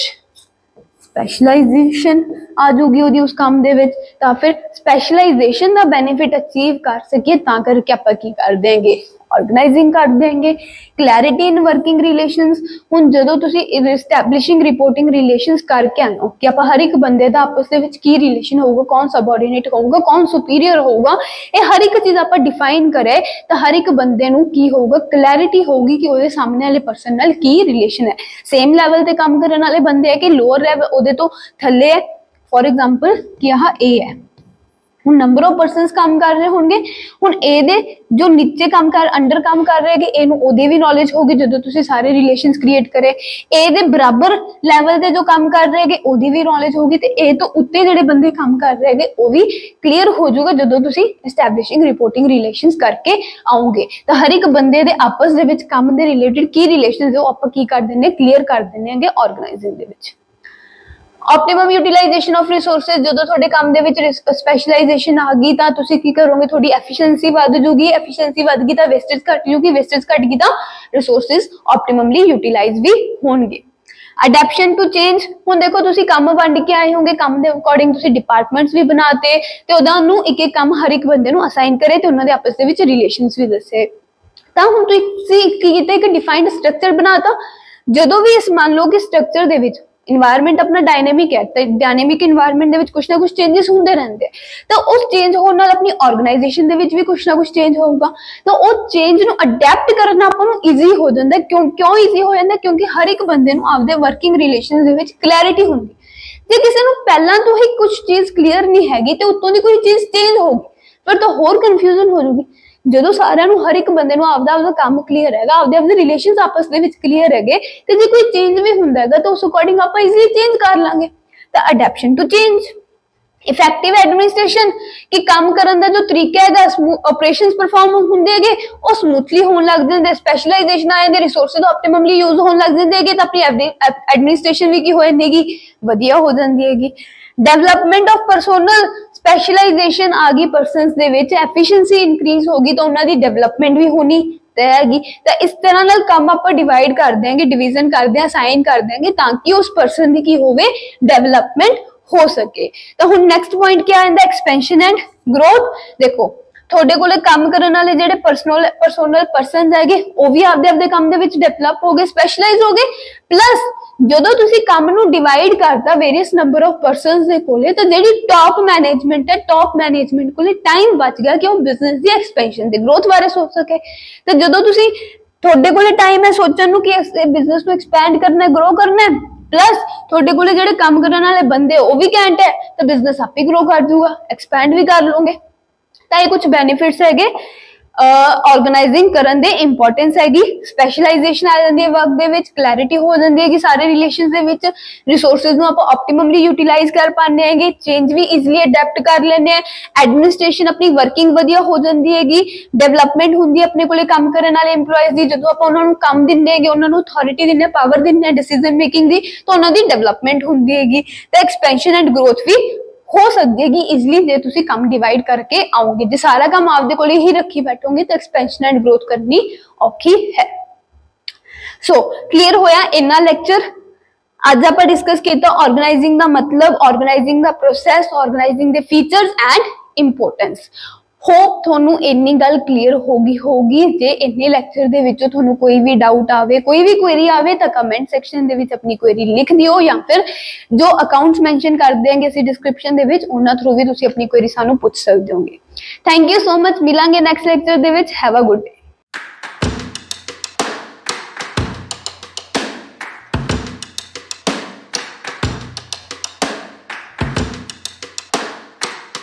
ਸਪੈਸ਼ਲਾਈਜੇਸ਼ਨ ਆ ਜੂਗੀ ਉਹਦੀ ਉਸ ਕੰਮ ਦੇ ਵਿੱਚ। ਤਾਂ ਫਿਰ ਸਪੈਸ਼ਲਾਈਜੇਸ਼ਨ ਦਾ ਬੈਨੀਫਿਟ ਅਚੀਵ ਕਰ ਸਕੀਏ ਤਾਂ ਕਰਕੇ ਆਪਾਂ ਕੀ ਕਰ ਦੇਂਗੇ ਆਰਗੇਨਾਈਜ਼ਿੰਗ ਕਰ ਦੇਂਗੇ ਕਲੈਰਿਟੀ ਇਨ ਵਰਕਿੰਗ ਰਿਲੇਸ਼ਨਸ ਹੁਣ ਜਦੋਂ ਤੁਸੀਂ ਐਸਟੈਬਲਿਸ਼ਿੰਗ ਰਿਪੋਰਟਿੰਗ ਰਿਲੇਸ਼ਨਸ ਕਰਕੇ ਆਨੋ ਕਿ ਆਪਾਂ ਹਰ ਇੱਕ ਬੰਦੇ ਦਾ ਆਪਸ ਦੇ ਵਿੱਚ ਕੀ ਰਿਲੇਸ਼ਨ ਹੋਊਗਾ, ਕੌਣ ਸਬਆਰਡੀਨੇਟ ਹੋਊਗਾ, ਕੌਣ ਸੁਪੀਰੀਅਰ ਹੋਊਗਾ, ਇਹ ਹਰ ਇੱਕ ਚੀਜ਼ ਆਪਾਂ ਡਿਫਾਈਨ ਕਰੇ ਤਾਂ ਹਰ ਇੱਕ ਬੰਦੇ ਨੂੰ ਕੀ ਹੋਊਗਾ ਕਲੈਰਿਟੀ ਹੋਊਗੀ ਕਿ ਉਹਦੇ ਸਾਹਮਣੇ ਵਾਲੇ ਪਰਸਨ ਨਾਲ ਕੀ ਰਿਲੇਸ਼ਨ ਹੈ। ਸੇਮ ਲੈਵਲ ਤੇ ਕੰਮ ਕਰਨ ਵਾਲੇ ਬੰਦੇ ਹੈ ਕਿ ਲੋਅਰ ਲੈਵਲ ਉਹਦੇ ਤੋਂ ਥੱਲੇ ਹੈ। ਫੋਰ ਐਗਜ਼ਾਮਪਲ ਕਿ ਆਹ A ਹੈ। ਹੁਣ ਨੰਬਰ ਆਫ ਪਰਸਨਸ ਕੰਮ ਕਰ ਰਹੇ ਹੋਣਗੇ, ਹੁਣ ਇਹਦੇ ਜੋ ਨੀਚੇ ਕੰਮ ਕਰ ਅੰਡਰ ਕੰਮ ਕਰ ਰਹੇ ਇਹਨੂੰ ਉਹਦੀ ਵੀ ਨੌਲੇਜ ਹੋਗੀ ਜਦੋਂ ਤੁਸੀਂ ਸਾਰੇ ਰਿਲੇਸ਼ਨਸ ਕ੍ਰੀਏਟ ਕਰੇ। ਇਹਦੇ ਬਰਾਬਰ ਲੈਵਲ ਤੇ ਜੋ ਕੰਮ ਕਰ ਰਹੇ ਉਹਦੀ ਵੀ ਨੌਲੇਜ ਹੋਗੀ ਤੇ ਇਹ ਤੋਂ ਉੱਤੇ ਜਿਹੜੇ ਬੰਦੇ ਕੰਮ ਕਰ ਰਹੇ ਉਹ ਵੀ ਕਲੀਅਰ ਹੋ ਜਾਊਗਾ ਜਦੋਂ ਤੁਸੀਂ ਐਸਟੈਬਲਿਸ਼ਿੰਗ ਰਿਪੋਰਟਿੰਗ ਰਿਲੇਸ਼ਨਸ ਕਰਕੇ ਆਉਂਗੇ। ਤਾਂ ਹਰ ਇੱਕ ਬੰਦੇ ਦੇ ਆਪਸ ਦੇ ਵਿੱਚ ਕੰਮ ਦੇ ਰਿਲੇਟਡ ਕੀ ਰਿਲੇਸ਼ਨਸ ਉਹ ਆਪਾਂ ਕੀ ਕਰ ਦਿੰਦੇ ਕਲੀਅਰ ਕਰ ਦਿੰਦੇ ਹੈਗੇ ਆਰਗੇਨਾਈਜ਼ਿੰਗ ਦੇ ਵਿੱਚ। ਆਪਟੀਮਮ ਯੂਟਿਲਾਈਜੇਸ਼ਨ ਆਫ ਰਿਸੋਰਸਸ ਜਦੋਂ ਤੁਹਾਡੇ ਕੰਮ ਦੇ ਵਿੱਚ ਸਪੈਸ਼ਲਾਈਜੇਸ਼ਨ ਆ ਗਈ, ਤਾਂ ਤੁਸੀਂ ਕੀ ਕਰੋਗੇ? ਤੁਹਾਡੀ ਐਫੀਸ਼ੀਐਂਸੀ ਵੱਧ ਜੂਗੀ ਐਫੀਸ਼ੀਐਂਸੀ ਵੱਧ ਗਈ ਤਾਂ ਵੇਸਟੇਜ ਘਟ ਜੂਗੀ ਵੇਸਟੇਜ ਘਟ ਗਈ ਤਾਂ ਰਿਸੋਰਸਸ ਆਪਟੀਮਮਲੀ ਯੂਟਿਲਾਈਜ਼ ਵੀ ਹੋਣਗੇ। ਅਡੈਪਸ਼ਨ ਟੂ ਚੇਂਜ ਹੁਣ ਦੇਖੋ ਤੁਸੀਂ ਕੰਮ ਵੰਡ ਕੇ ਆਏ ਹੋਗੇ, ਕੰਮ ਦੇ ਅਕੋਰਡਿੰਗ ਤੁਸੀਂ ਡਿਪਾਰਟਮੈਂਟਸ ਵੀ ਬਣਾਤੇ, ਤੇ ਉਹਦਾ ਨੂੰ ਇੱਕ ਇੱਕ ਕੰਮ ਹਰ ਇੱਕ ਬੰਦੇ ਨੂੰ ਅਸਾਈਨ ਕਰੇ ਤੇ ਉਹਨਾਂ ਦੇ ਆਪਸ ਦੇ ਵਿੱਚ ਰਿਲੇਸ਼ਨਸ ਵੀ ਦੱਸੇ। ਤਾਂ ਹੁਣ ਤੁਸੀਂ ਕੀ ਕੀਤਾ ਇੱਕ ਡਿਫਾਈਨਡ ਸਟਰਕਚਰ ਬਣਾਤਾ, ਜਦੋਂ ਵੀ ਇਸ ਮੰਨ ਲਓ ਕਿ ਸਟਰਕਚਰ ਦੇ ਵਿੱਚ ਇਨਵਾਇਰਨਮੈਂਟ ਆਪਣਾ ਡਾਇਨਾਮਿਕ ਹੈ, ਤੇ ਡਾਇਨਾਮਿਕ ਇਨਵਾਇਰਨਮੈਂਟ ਦੇ ਵਿੱਚ ਕੁਝ ਨਾ ਕੁਝ ਚੇਂजेस ਹੁੰਦੇ ਰਹਿੰਦੇ ਤਾਂ ਉਸ ਚੇਂਜ ਹੋਣ ਨਾਲ ਆਪਣੀ ਆਰਗੇਨਾਈਜੇਸ਼ਨ ਦੇ ਵਿੱਚ ਵੀ ਕੁਝ ਨਾ ਕੁਝ ਚੇਂਜ ਹੋਊਗਾ। ਤਾਂ ਉਹ ਚੇਂਜ ਨੂੰ ਅਡੈਪਟ ਕਰਨਾ ਆਪਾਂ ਨੂੰ ਈਜ਼ੀ ਹੋ ਜਾਂਦਾ, ਕਿਉਂ ਕਿਉਂ ਈਜ਼ੀ ਹੋ ਜਾਂਦਾ? ਕਿਉਂਕਿ ਹਰ ਇੱਕ ਬੰਦੇ ਨੂੰ ਆਪਦੇ ਵਰਕਿੰਗ ਰਿਲੇਸ਼ਨਸ ਦੇ ਵਿੱਚ ਕਲੈਰਿਟੀ ਹੁੰਦੀ ਜੇ ਕਿਸੇ ਨੂੰ ਪਹਿਲਾਂ ਤੋਂ ਹੀ ਕੁਝ ਚੀਜ਼ ਕਲੀਅਰ ਨਹੀਂ ਹੈਗੀ, ਤੇ ਉੱਤੋਂ ਦੀ ਕੋਈ ਚੀਜ਼ ਚੇਂਜ ਹੋਊਗੀ, ਫਿਰ ਤਾਂ ਹੋਰ ਕਨਫਿਊਜ਼ਨ ਹੋ ਜਾਊਗੀ। ਜਦੋਂ ਸਾਰਿਆਂ ਨੂੰ ਹਰ ਇੱਕ ਬੰਦੇ ਨੂੰ ਆਪਦਾ ਆਪਦਾ ਕੰਮ ਕਲੀਅਰ ਹੈਗਾ, ਆਪਦੇ ਆਪਦੇ ਰਿਲੇਸ਼ਨਸ ਆਪਸ ਦੇ ਵਿੱਚ ਕਲੀਅਰ ਹੈਗੇ, ਤੇ ਜੇ ਕੋਈ ਚੇਂਜ ਵੀ ਹੁੰਦਾ ਹੈਗਾ, ਤਾਂ ਉਸ ਅਕੋਰਡਿੰਗ ਆਪਾਂ ਈਜ਼ੀਲੀ ਚੇਂਜ ਕਰ ਲਾਂਗੇ। ਤਾਂ adaptation to change effective administration ਕਿ ਕੰਮ ਕਰਨ ਦਾ ਜੋ ਤਰੀਕਾ ਹੈਗਾ ਆਪਰੇਸ਼ਨਸ ਪਰਫਾਰਮ ਹੁੰਦੇ ਹੈਗੇ, ਉਹ ਸਮੂਥਲੀ ਹੋਣ ਲੱਗ ਜਾਂਦੇ ਸਪੈਸ਼ਲਾਈਜੇਸ਼ਨ ਆ ਜਾਂਦੇ ਰਿਸੋਰਸਸ ਆਪਟੀਮਮਲੀ ਯੂਜ਼ ਹੋਣ ਲੱਗ ਜਾਂਦੇ ਹੈਗੇ, ਤਾਂ ਆਪਣੀ ਐਡਮਿਨਿਸਟ੍ਰੇਸ਼ਨ ਵੀ ਕੀ ਹੋ ਜਾਂਦੀਗੀ ਵਧੀਆ ਹੋ ਜਾਂਦੀ ਹੈਗੀ। ਡਿਵੈਲਪਮੈਂਟ ਆਫ ਪਰਸਨਲ ਸਪੈਸ਼ਲਾਈਜੇਸ਼ਨ ਆ ਗਈ ਪਰਸਨਸ ਦੇ ਵਿੱਚ ਐਫੀਸ਼ੀਐਂਸੀ ਇਨਕਰੀਜ਼ ਹੋਗੀ ਤਾਂ ਉਹਨਾਂ ਦੀ ਡਿਵੈਲਪਮੈਂਟ ਵੀ ਹੋਣੀ ਤੈਅ ਹੈਗੀ। ਤਾਂ ਇਸ ਤਰ੍ਹਾਂ ਨਾਲ ਕੰਮ ਆਪਾਂ ਡਿਵਾਈਡ ਕਰ ਦਿਆਂਗੇ ਡਿਵੀਜ਼ਨ ਕਰਦੇ ਆ ਸਾਈਨ ਕਰ ਦਿਆਂਗੇ ਤਾਂ ਕਿ ਉਸ ਪਰਸਨ ਦੀ ਕੀ ਹੋਵੇ ਡਿਵੈਲਪਮੈਂਟ ਹੋ ਸਕੇ। ਤਾਂ ਹੁਣ ਨੈਕਸਟ ਪੁਆਇੰਟ ਕੀ ਆਂਦਾ? ਐਕਸਪੈਂਸ਼ਨ ਐਂਡ ਗਰੋਥ ਦੇਖੋ ਤੁਹਾਡੇ ਕੋਲ ਕੰਮ ਕਰਨ ਵਾਲੇ ਜਿਹੜੇ ਪਰਸਨਲ ਪਰਸਨਲ ਪਰਸਨਸ ਹੈਗੇ, ਉਹ ਵੀ ਆਪਦੇ ਆਪਦੇ ਕੰਮ ਦੇ ਵਿੱਚ ਡਿਵੈਲਪ ਹੋ ਗਏ ਸਪੈਸ਼ਲਾਈਜ਼ ਹੋ ਗਏ। ਪਲੱਸ ਜਦੋਂ ਤੁਸੀਂ ਕੰਮ ਨੂੰ ਡਿਵਾਈਡ ਕਰਤਾ ਵੇਰੀਅਸ ਨੰਬਰ ਆਫ ਪਰਸਨਸ ਦੇ ਕੋਲੇ, ਤਾਂ ਜਿਹੜੀ ਟਾਪ ਮੈਨੇਜਮੈਂਟ ਹੈ ਟਾਪ ਮੈਨੇਜਮੈਂਟ ਕੋਲੇ ਟਾਈਮ ਬਚ ਗਿਆ ਕਿ ਉਹ ਬਿਜ਼ਨਸ ਦੀ ਐਕਸਪੈਂਸ਼ਨ ਤੇ ਗਰੋਥ ਬਾਰੇ ਸੋਚ ਸਕੇ। ਤੇ ਜਦੋਂ ਤੁਸੀਂ ਤੁਹਾਡੇ ਕੋਲੇ ਟਾਈਮ ਹੈ, ਸੋਚਣ ਨੂੰ ਕਿ ਇਸ ਬਿਜ਼ਨਸ ਨੂੰ ਐਕਸਪੈਂਡ ਕਰਨਾ ਹੈ ਗਰੋ ਕਰਨਾ ਹੈ ਪਲੱਸ ਤੁਹਾਡੇ ਕੋਲੇ ਜਿਹੜੇ ਕੰਮ ਕਰਨ ਵਾਲੇ ਬੰਦੇ, ਉਹ ਵੀ ਕੈਂਟ ਹੈ, ਤਾਂ ਬਿਜ਼ਨਸ ਆਪੇ ਗਰੋ ਕਰ ਜਾਊਗਾ ਐਕਸਪੈਂਡ ਵੀ ਕਰ ਲਓਗੇ। ਤਾਂ ਇਹ ਕੁਝ ਬੈਨੀਫਿਟਸ ਹੈਗੇ। ਆਰਗੇਨਾਈਜ਼ਿੰਗ ਕਰਨ ਦੇ ਇੰਪੋਰਟੈਂਸ ਹੈਗੀ। ਸਪੈਸ਼ਲਾਈਜੇਸ਼ਨ ਆ ਜਾਂਦੀ ਹੈ ਵਰਕ ਦੇ ਵਿੱਚ ਕਲੈਰਿਟੀ ਹੋ ਜਾਂਦੀ ਹੈ ਕਿ ਸਾਰੇ ਰਿਲੇਸ਼ਨਸ ਦੇ ਵਿੱਚ। ਰਿਸੋਰਸਸ ਨੂੰ ਆਪਾਂ ਆਪਟੀਮਮਲੀ ਯੂਟਿਲਾਈਜ਼ ਕਰ ਪਾਉਂਦੇ ਹੈਗੇ। ਚੇਂਜ ਵੀ ਈਜ਼ੀਲੀ ਅਡੈਪਟ ਕਰ ਲੈਂਦੇ ਆ ਐਡਮਿਨਿਸਟ੍ਰੇਸ਼ਨ ਆਪਣੀ ਵਰਕਿੰਗ ਵਧੀਆ ਹੋ ਜਾਂਦੀ ਹੈਗੀ। ਡਿਵੈਲਪਮੈਂਟ ਹੁੰਦੀ ਹੈ ਆਪਣੇ ਕੋਲੇ ਕੰਮ ਕਰਨ ਵਾਲੇ EMPLOYEES ਦੀ। ਜਦੋਂ ਆਪਾਂ ਉਹਨਾਂ ਨੂੰ ਕੰਮ ਦਿੰਦੇ ਹੈਗੇ, ਉਹਨਾਂ ਨੂੰ ਅਥਾਰਟੀ ਦਿੰਦੇ ਪਾਵਰ ਦਿੰਦੇ ਡਿਸੀਜਨ ਮੇਕਿੰਗ ਦੀ, ਤਾਂ ਉਹਨਾਂ ਦੀ ਡਿਵੈਲਪਮੈਂਟ ਹੁੰਦੀ ਹੈਗੀ। ਤਾਂ ਐਕਸਪੈਂਸ਼ਨ ਐਂਡ ਗਰੋਥ ਵੀ ਹੋ ਸਕਦੀ ਹੈ ਕਿ ਈਜ਼ੀਲੀ ਜੇ ਤੁਸੀਂ ਕੰਮ ਡਿਵਾਈਡ ਕਰਕੇ ਆਓਗੇ, ਜੇ ਸਾਰਾ ਕੰਮ ਆਪਦੇ ਕੋਲੇ ਹੀ ਰੱਖੀ ਬੈਠੋਗੇ, ਤਾਂ ਐਕਸਪੈਂਸ਼ਨ ਐਂਡ ਗਰੋਥ ਕਰਨੀ ਔਖੀ ਹੈ। ਸੋ ਕਲੀਅਰ ਹੋਇਆ ਇੰਨਾ ਲੈਕਚਰ ਅੱਜ ਆਪਾਂ ਡਿਸਕਸ ਕੀਤਾ ਆਰਗੇਨਾਈਜ਼ਿੰਗ ਦਾ ਮਤਲਬ ਆਰਗੇਨਾਈਜ਼ਿੰਗ ਦਾ ਪ੍ਰੋਸੈਸ ਆਰਗੇਨਾਈਜ਼ਿੰਗ ਦੇ ਫੀਚਰਸ ਐਂਡ ਇੰਪੋਰਟੈਂਸ ਹੋਪ ਤੁਹਾਨੂੰ ਇੰਨੀ ਗੱਲ ਕਲੀਅਰ ਹੋ ਗਈ ਹੋਗੀ ਜੇ ਇੰਨੇ ਲੈਕਚਰ ਦੇ ਵਿੱਚੋਂ ਤੁਹਾਨੂੰ ਕੋਈ ਵੀ ਡਾਊਟ ਆਵੇ, ਕੋਈ ਵੀ ਕੁਐਰੀ ਆਵੇ, ਤਾਂ ਕਮੈਂਟ ਸੈਕਸ਼ਨ ਦੇ ਵਿੱਚ ਆਪਣੀ ਕੁਐਰੀ ਲਿਖ ਦਿਓ ਜਾਂ ਫਿਰ ਜੋ ਅਕਾਊਂਟਸ ਮੈਂਸ਼ਨ ਕਰ ਦਿਆਂਗੇ ਅਸੀਂ ਡਿਸਕ੍ਰਿਪਸ਼ਨ ਦੇ ਵਿੱਚ, ਉਹਨਾਂ ਥਰੂ ਵੀ ਤੁਸੀਂ ਆਪਣੀ ਕੁਐਰੀ ਸਾਨੂੰ ਪੁੱਛ ਸਕਦੇ ਹੋਗੇ। ਥੈਂਕ ਯੂ ਸੋ ਮਚ ਮਿਲਾਂਗੇ ਨੈਕਸਟ ਲੈਕਚਰ ਦੇ ਵਿੱਚ। Have a good day